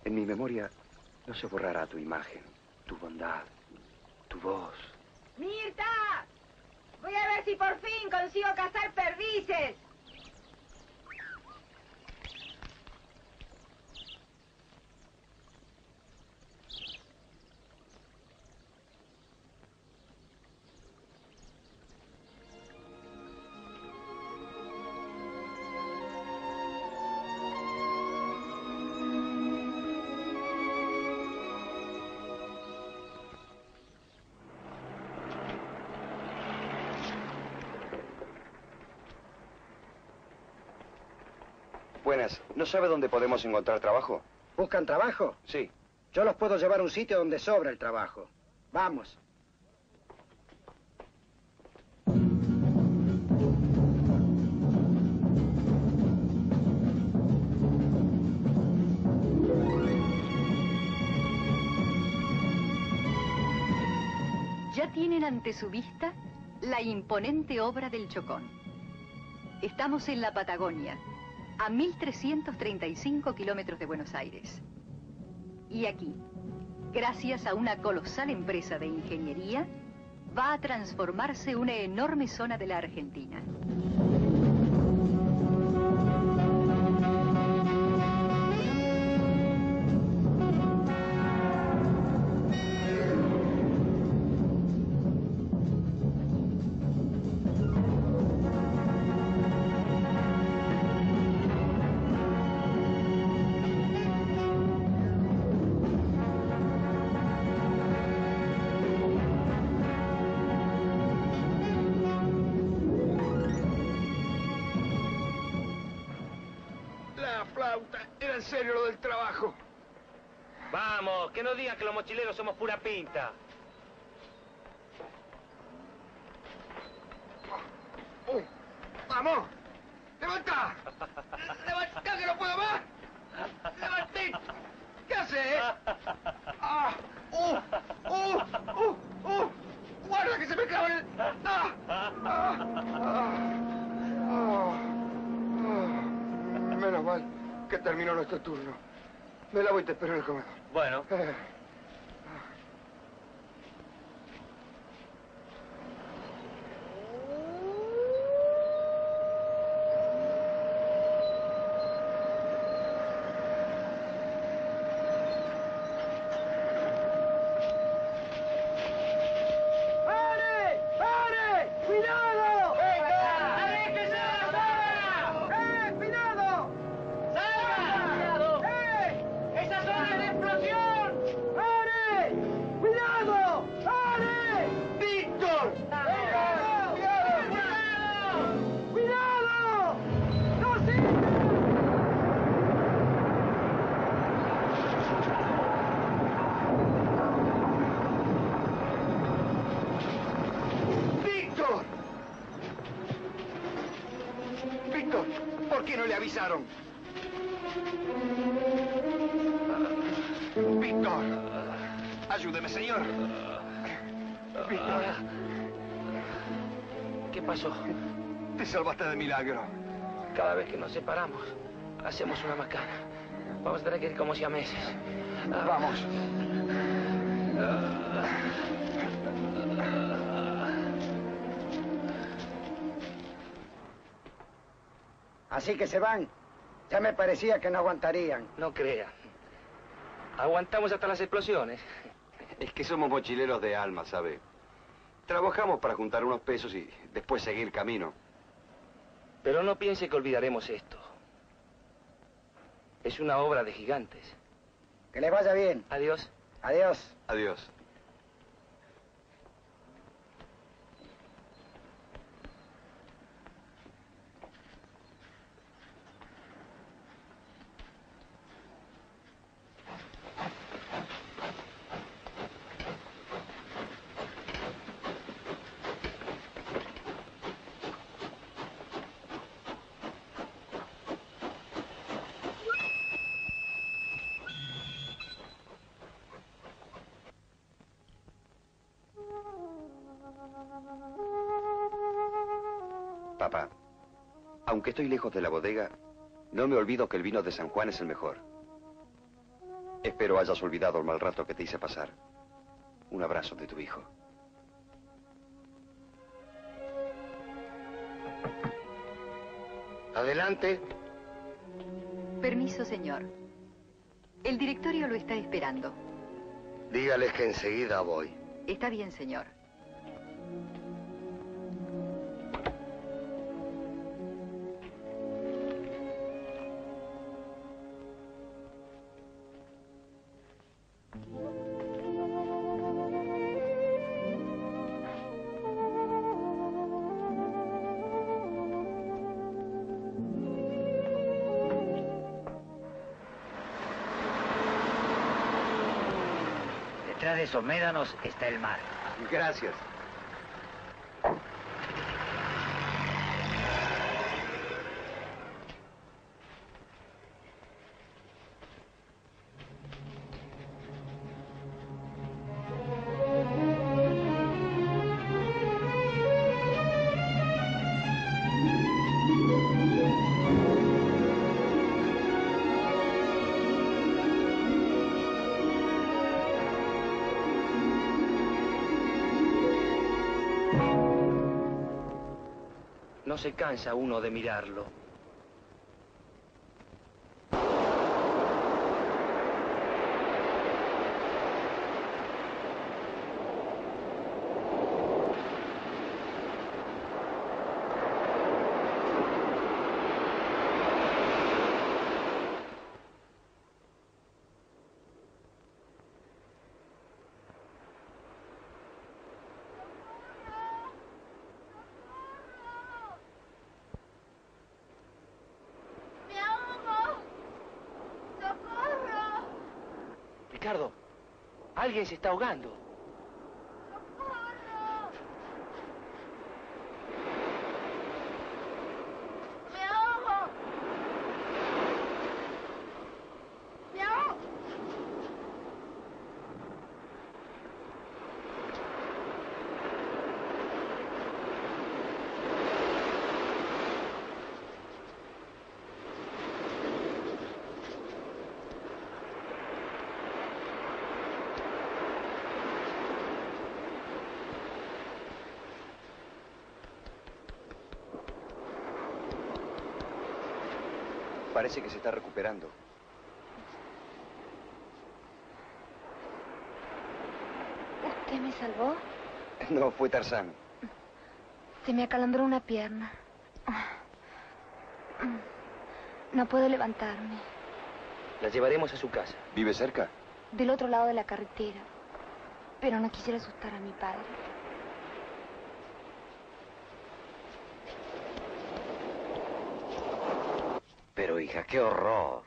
En mi memoria no se borrará tu imagen, tu bondad, tu voz. ¡Mirta! Voy a ver si por fin consigo cazar perdices. ¿No sabe dónde podemos encontrar trabajo? ¿Buscan trabajo? Sí. Yo los puedo llevar a un sitio donde sobra el trabajo. Vamos. Ya tienen ante su vista la imponente obra del Chocón. Estamos en la Patagonia, a 1.335 kilómetros de Buenos Aires. Y aquí, gracias a una colosal empresa de ingeniería, va a transformarse una enorme zona de la Argentina. Mochileros somos pura pinta. ¡Víctor! Ayúdeme, señor. Víctor. ¿Qué pasó? Te salvaste de milagro. Cada vez que nos separamos, hacemos una macana. Vamos a tener que ir como si a meses. Vamos. Así que se van. Ya me parecía que no aguantarían. No crea. Aguantamos hasta las explosiones. Es que somos mochileros de alma, ¿sabe? Trabajamos para juntar unos pesos y después seguir camino. Pero no piense que olvidaremos esto. Es una obra de gigantes. Que les vaya bien. Adiós. Adiós. Adiós. Aunque estoy lejos de la bodega, no me olvido que el vino de San Juan es el mejor. Espero hayas olvidado el mal rato que te hice pasar. Un abrazo de tu hijo. Adelante. Permiso, señor. El directorio lo está esperando. Dígales que enseguida voy. Está bien, señor. Esos médanos está el mar. Gracias. No se cansa uno de mirarlo. ¡Me ahogo! ¡Socorro! Ricardo, alguien se está ahogando. ¡Me ahogo! ¡Me ahogo! Parece que se está recuperando. ¿Usted me salvó? No, fue Tarzán. Se me acalambró una pierna. No puedo levantarme. La llevaremos a su casa. ¿Vive cerca? Del otro lado de la carretera. Pero no quisiera asustar a mi padre. Qué horror.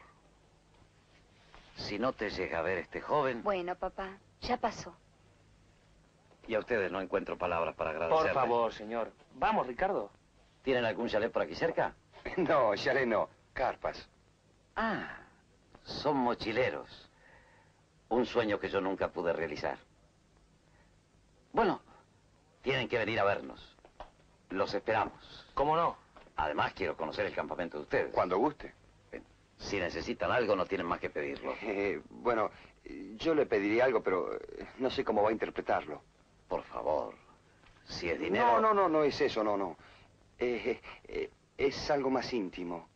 Si no te llega a ver este joven, Bueno, papá, ya pasó. y a ustedes no encuentro palabras para agradecerles. Por favor, señor. Vamos, Ricardo. ¿Tienen algún chalet por aquí cerca? No, chalet no. Carpas. Ah, son mochileros. Un sueño que yo nunca pude realizar. Bueno, tienen que venir a vernos. Los esperamos. ¿Cómo no? Además, quiero conocer el campamento de ustedes. Cuando guste. Si necesitan algo, no tienen más que pedirlo. Eh, bueno, yo le pediría algo, pero eh, no sé cómo va a interpretarlo. Por favor, si es dinero... No, no, no, no es eso, no, no. Eh, eh, eh, es algo más íntimo.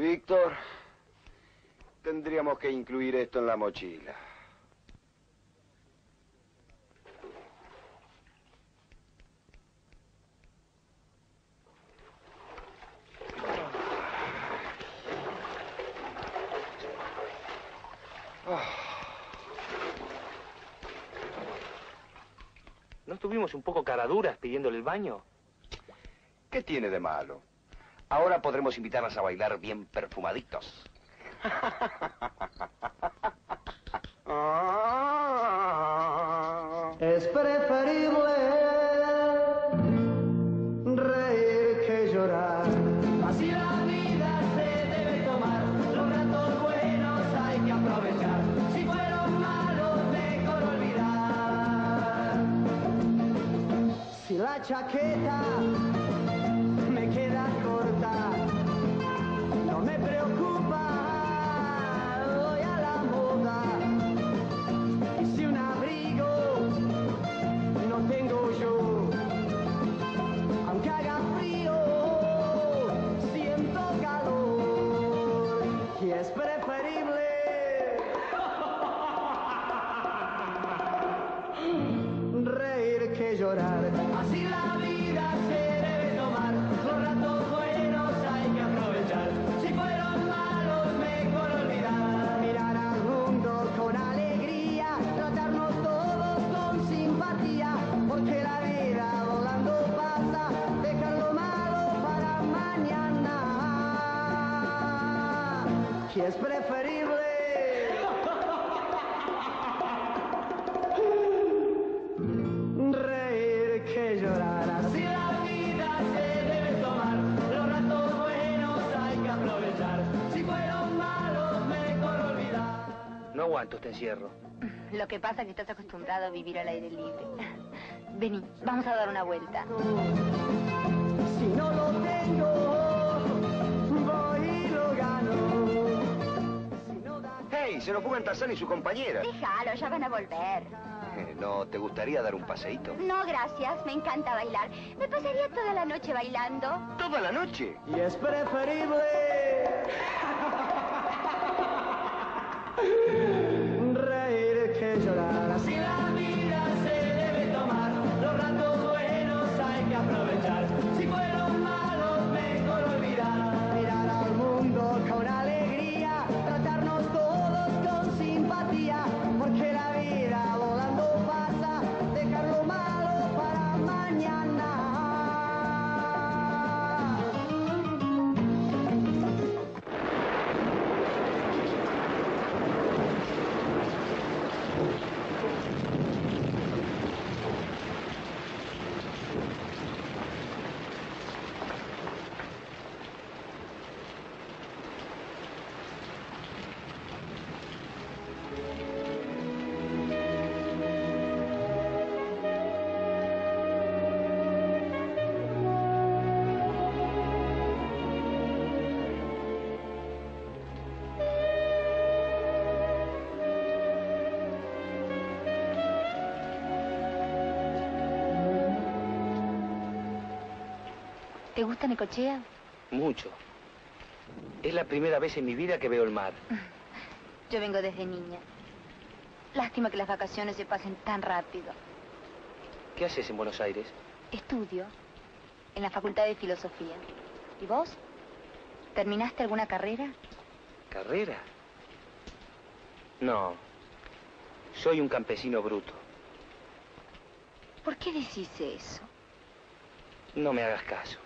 Víctor, tendríamos que incluir esto en la mochila. ¿No estuvimos un poco caraduras pidiéndole el baño? ¿Qué tiene de malo? Ahora podremos invitarlas a bailar bien perfumaditos. aguanto este encierro. Lo que pasa es que estás acostumbrado a vivir al aire libre. Vení, vamos a dar una vuelta. Si no lo tengo, voy y lo gano. ¡Hey! Se nos fugan Tarzán y su compañera. Déjalo, ya van a volver. ¿No te gustaría dar un paseíto? No, gracias, me encanta bailar. Me pasaría toda la noche bailando. ¿Toda la noche? Y es preferible ¿Te gusta Necochea? Mucho. Es la primera vez en mi vida que veo el mar. Yo vengo desde niña. Lástima que las vacaciones se pasen tan rápido. ¿Qué haces en Buenos Aires? Estudio en la Facultad de Filosofía. ¿Y vos? ¿Terminaste alguna carrera? ¿Carrera? No. Soy un campesino bruto. ¿Por qué decís eso? No me hagas caso.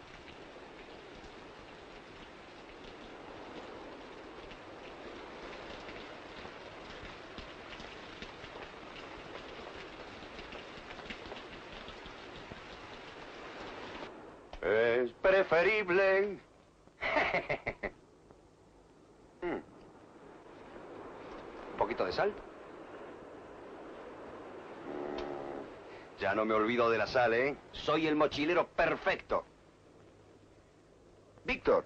Es preferible. Mm. Un poquito de sal. Ya no me olvido de la sal, ¿eh? Soy el mochilero perfecto. Víctor.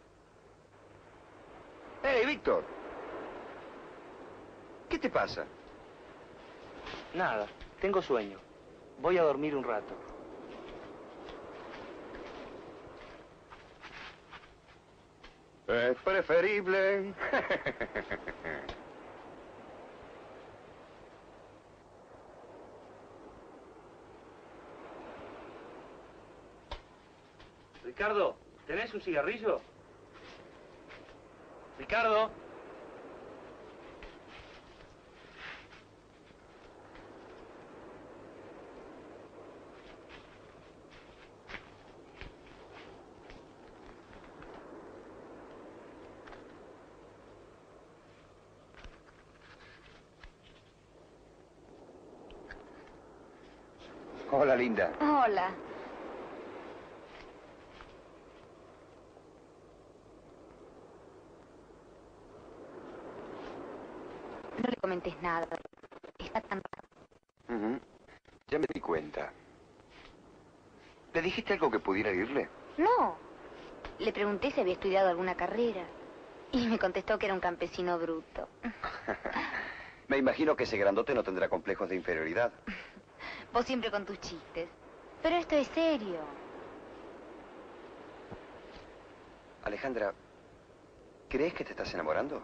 ¡Hey, Víctor! ¿Qué te pasa? Nada, tengo sueño. Voy a dormir un rato. Es preferible. Ricardo, ¿tenés un cigarrillo? Ricardo. Hola, linda. Hola. No le comentes nada. Está tan. Ujú. Ya me di cuenta. ¿Le dijiste algo que pudiera irle? No. Le pregunté si había estudiado alguna carrera. Y me contestó que era un campesino bruto. Me imagino que ese grandote no tendrá complejos de inferioridad. Vos siempre con tus chistes. Pero esto es serio. Alejandra, ¿crees que te estás enamorando?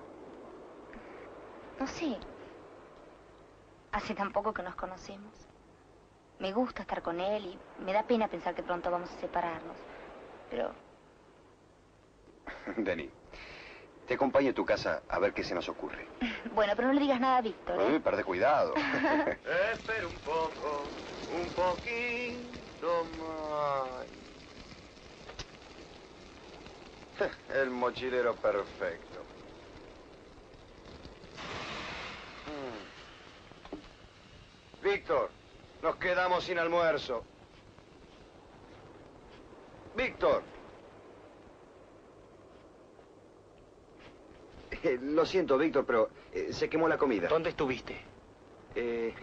No sé. Hace tan poco que nos conocemos. Me gusta estar con él y me da pena pensar que pronto vamos a separarnos. Pero Dani, te acompaño a tu casa a ver qué se nos ocurre. bueno, pero no le digas nada a Víctor. ¿eh? Uy, perde cuidado. Espera un poco, un poquito más. El mochilero perfecto. Mm. Víctor, nos quedamos sin almuerzo. Víctor. Eh, lo siento, Víctor, pero eh, se quemó la comida. ¿Dónde estuviste? Eh,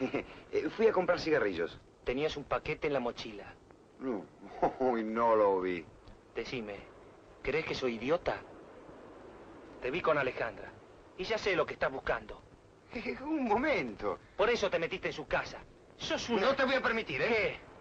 eh, fui a comprar cigarrillos. Tenías un paquete en la mochila. No, uy, no lo vi. Decime, ¿crees que soy idiota? Te vi con Alejandra. Y ya sé lo que estás buscando. Un momento. Por eso te metiste en su casa. Sos una... No te voy a permitir, ¿eh? ¿Qué?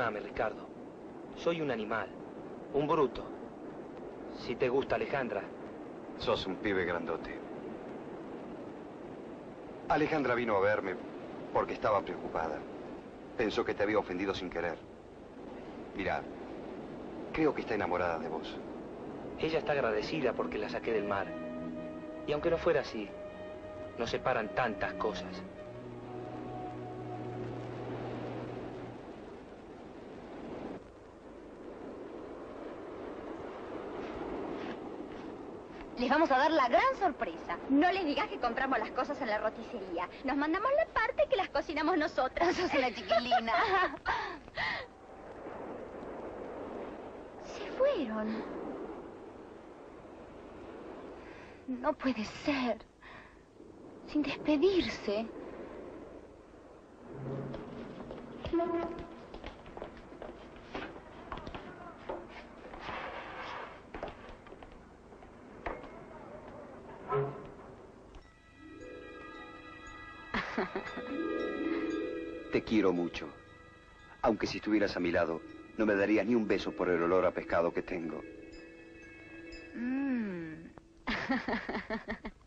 Perdóname, Ricardo. Soy un animal. Un bruto. Si te gusta Alejandra, Sos un pibe grandote. Alejandra vino a verme porque estaba preocupada. Pensó que te había ofendido sin querer. Mira, creo que está enamorada de vos. ella está agradecida porque la saqué del mar. Y aunque no fuera así, nos separan tantas cosas. Les vamos a dar la gran sorpresa. No les digas que compramos las cosas en la roticería. Nos mandamos la parte que las cocinamos nosotras. Sos una chiquilina. Se fueron. No puede ser. Sin despedirse. Te quiero mucho. Aunque si estuvieras a mi lado, no me darías ni un beso por el olor a pescado que tengo. Mm.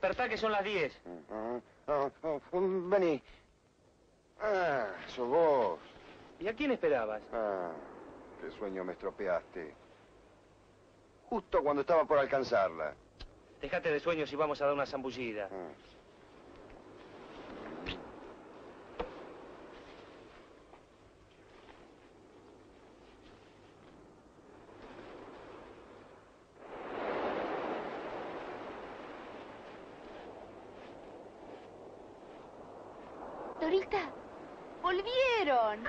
Despertá que son las 10. Vení. Ah, sos vos. ¿Y a quién esperabas? Ah, qué sueño me estropeaste. Justo cuando estaba por alcanzarla. Déjate de sueños y vamos a dar una zambullida. Dorita, volvieron.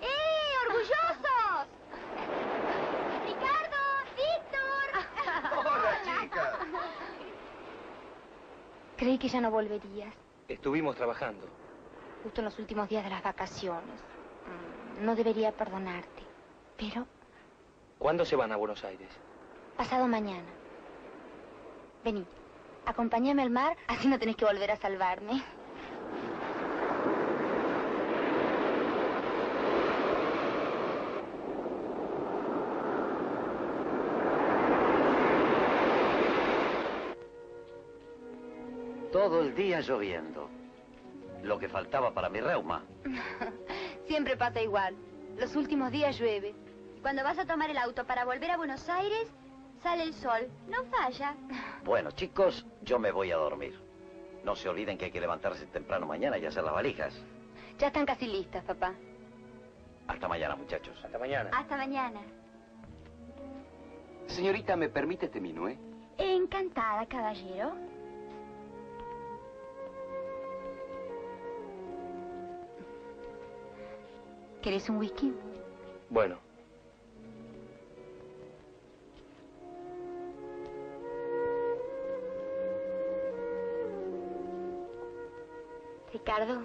¡Eh, orgullosos! ¡Ricardo! ¡Víctor! ¡Hola, chica! Creí que ya no volverías, Estuvimos trabajando. justo en los últimos días de las vacaciones. Mm, No debería perdonarte, pero ¿Cuándo se van a Buenos Aires? pasado mañana. Vení, acompáñame al mar, así no tenés que volver a salvarme. Todo el día lloviendo. Lo que faltaba para mi reuma. Siempre pasa igual. Los últimos días llueve. Cuando vas a tomar el auto para volver a Buenos Aires, sale el sol. No falla. Bueno, chicos, yo me voy a dormir. No se olviden que hay que levantarse temprano mañana y hacer las valijas. Ya están casi listas, papá. Hasta mañana, muchachos. Hasta mañana. Hasta mañana. Señorita, ¿me permite este minué? Encantada, caballero. ¿Querés un whisky? Bueno, Ricardo,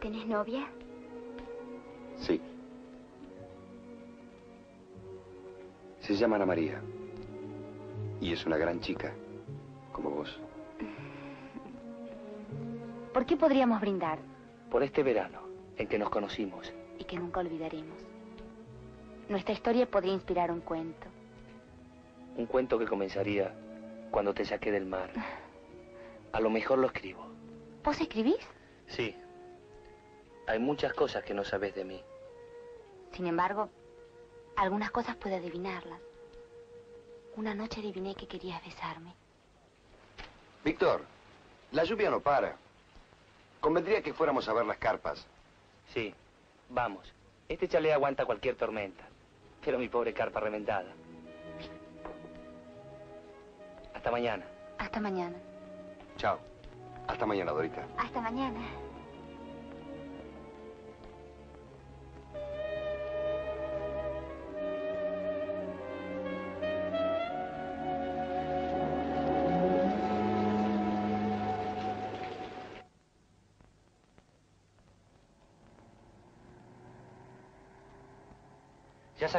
¿tenés novia? Sí. Se llama Ana María. Y es una gran chica, como vos. ¿Por qué podríamos brindar por este verano en que nos conocimos. Y que nunca olvidaremos? Nuestra historia podría inspirar un cuento. Un cuento que comenzaría cuando te saqué del mar. A lo mejor lo escribo. ¿Vos escribís? Sí. Hay muchas cosas que no sabes de mí. Sin embargo, algunas cosas puedo adivinarlas. Una noche adiviné que querías besarme. Víctor, la lluvia no para. Convendría que fuéramos a ver las carpas. Sí, vamos. Este chalet aguanta cualquier tormenta. Pero mi pobre carpa reventada. Hasta mañana. Hasta mañana. Chao. Hasta mañana, Dorita. Hasta mañana.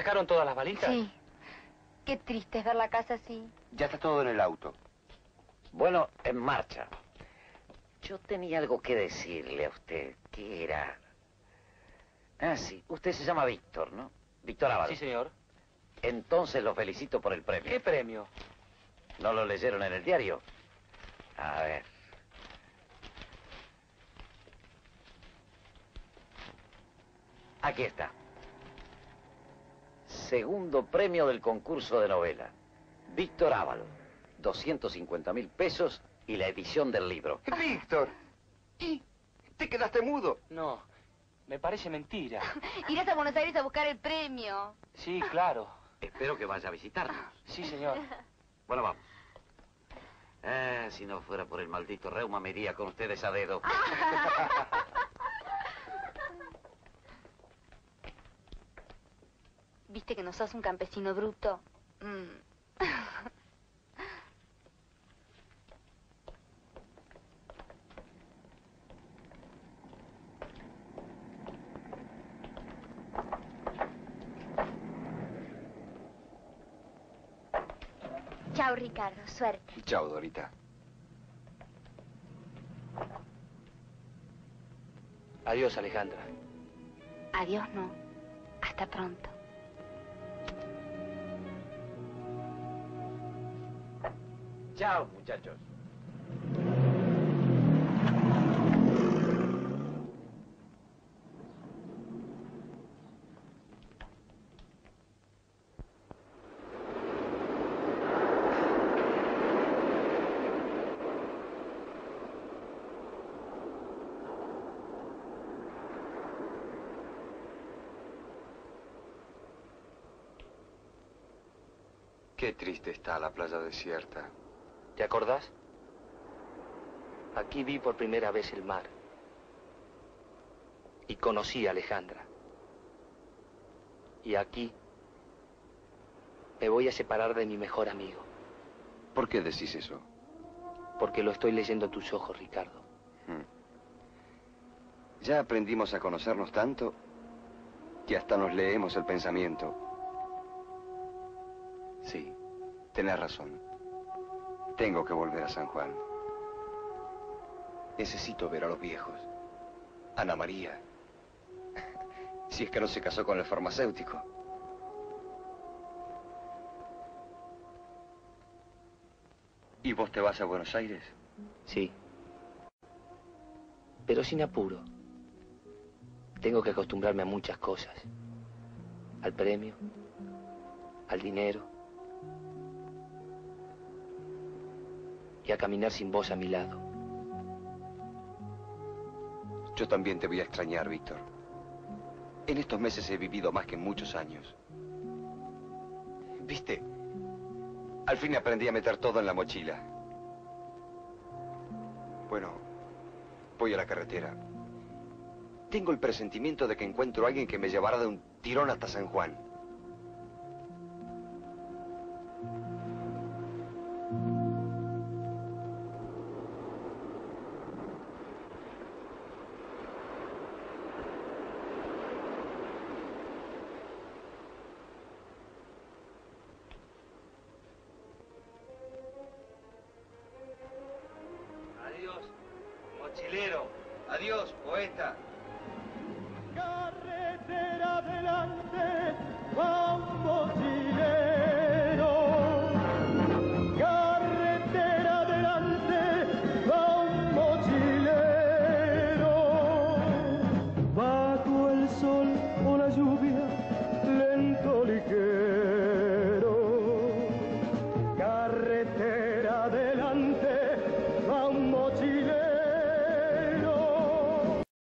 ¿Ya sacaron todas las valijas? Sí. Qué triste es ver la casa así. Ya está todo en el auto. Bueno, en marcha. Yo tenía algo que decirle a usted. ¿Qué era? Ah, sí. Usted se llama Víctor, ¿no? Víctor Ávalo. Sí, señor. Entonces lo felicito por el premio. ¿Qué premio? ¿No lo leyeron en el diario? A ver. Aquí está. Segundo premio del concurso de novela. Víctor Ávalo. 250 mil pesos y la edición del libro. Víctor. ¿Y? ¿Te quedaste mudo? No, me parece mentira. Irás a Buenos Aires a buscar el premio. Sí, claro. Espero que vaya a visitarnos. Sí, señor. Bueno, vamos. Eh, si no fuera por el maldito reuma, me iría con ustedes a dedo. ¿Viste que no sos un campesino bruto? Mm. Chao, Ricardo. Suerte. Chao, Dorita. Adiós, Alejandra. Adiós, no. Hasta pronto. Chao, muchachos. Qué triste está la playa desierta. ¿Te acordás? Aquí vi por primera vez el mar. Y conocí a Alejandra. Y aquí me voy a separar de mi mejor amigo. ¿Por qué decís eso? Porque lo estoy leyendo a tus ojos, Ricardo. Hmm. Ya aprendimos a conocernos tanto que hasta nos leemos el pensamiento. Sí, tenés razón. Tengo que volver a San Juan. Necesito ver a los viejos. Ana María. Si es que no se casó con el farmacéutico. ¿Y vos te vas a Buenos Aires? Sí, pero sin apuro. Tengo que acostumbrarme a muchas cosas. Al premio, al dinero y a caminar sin vos a mi lado. Yo también te voy a extrañar, Víctor. En estos meses he vivido más que muchos años. ¿Viste? Al fin aprendí a meter todo en la mochila. Bueno, voy a la carretera. Tengo el presentimiento de que encuentro a alguien que me llevará de un tirón hasta San Juan.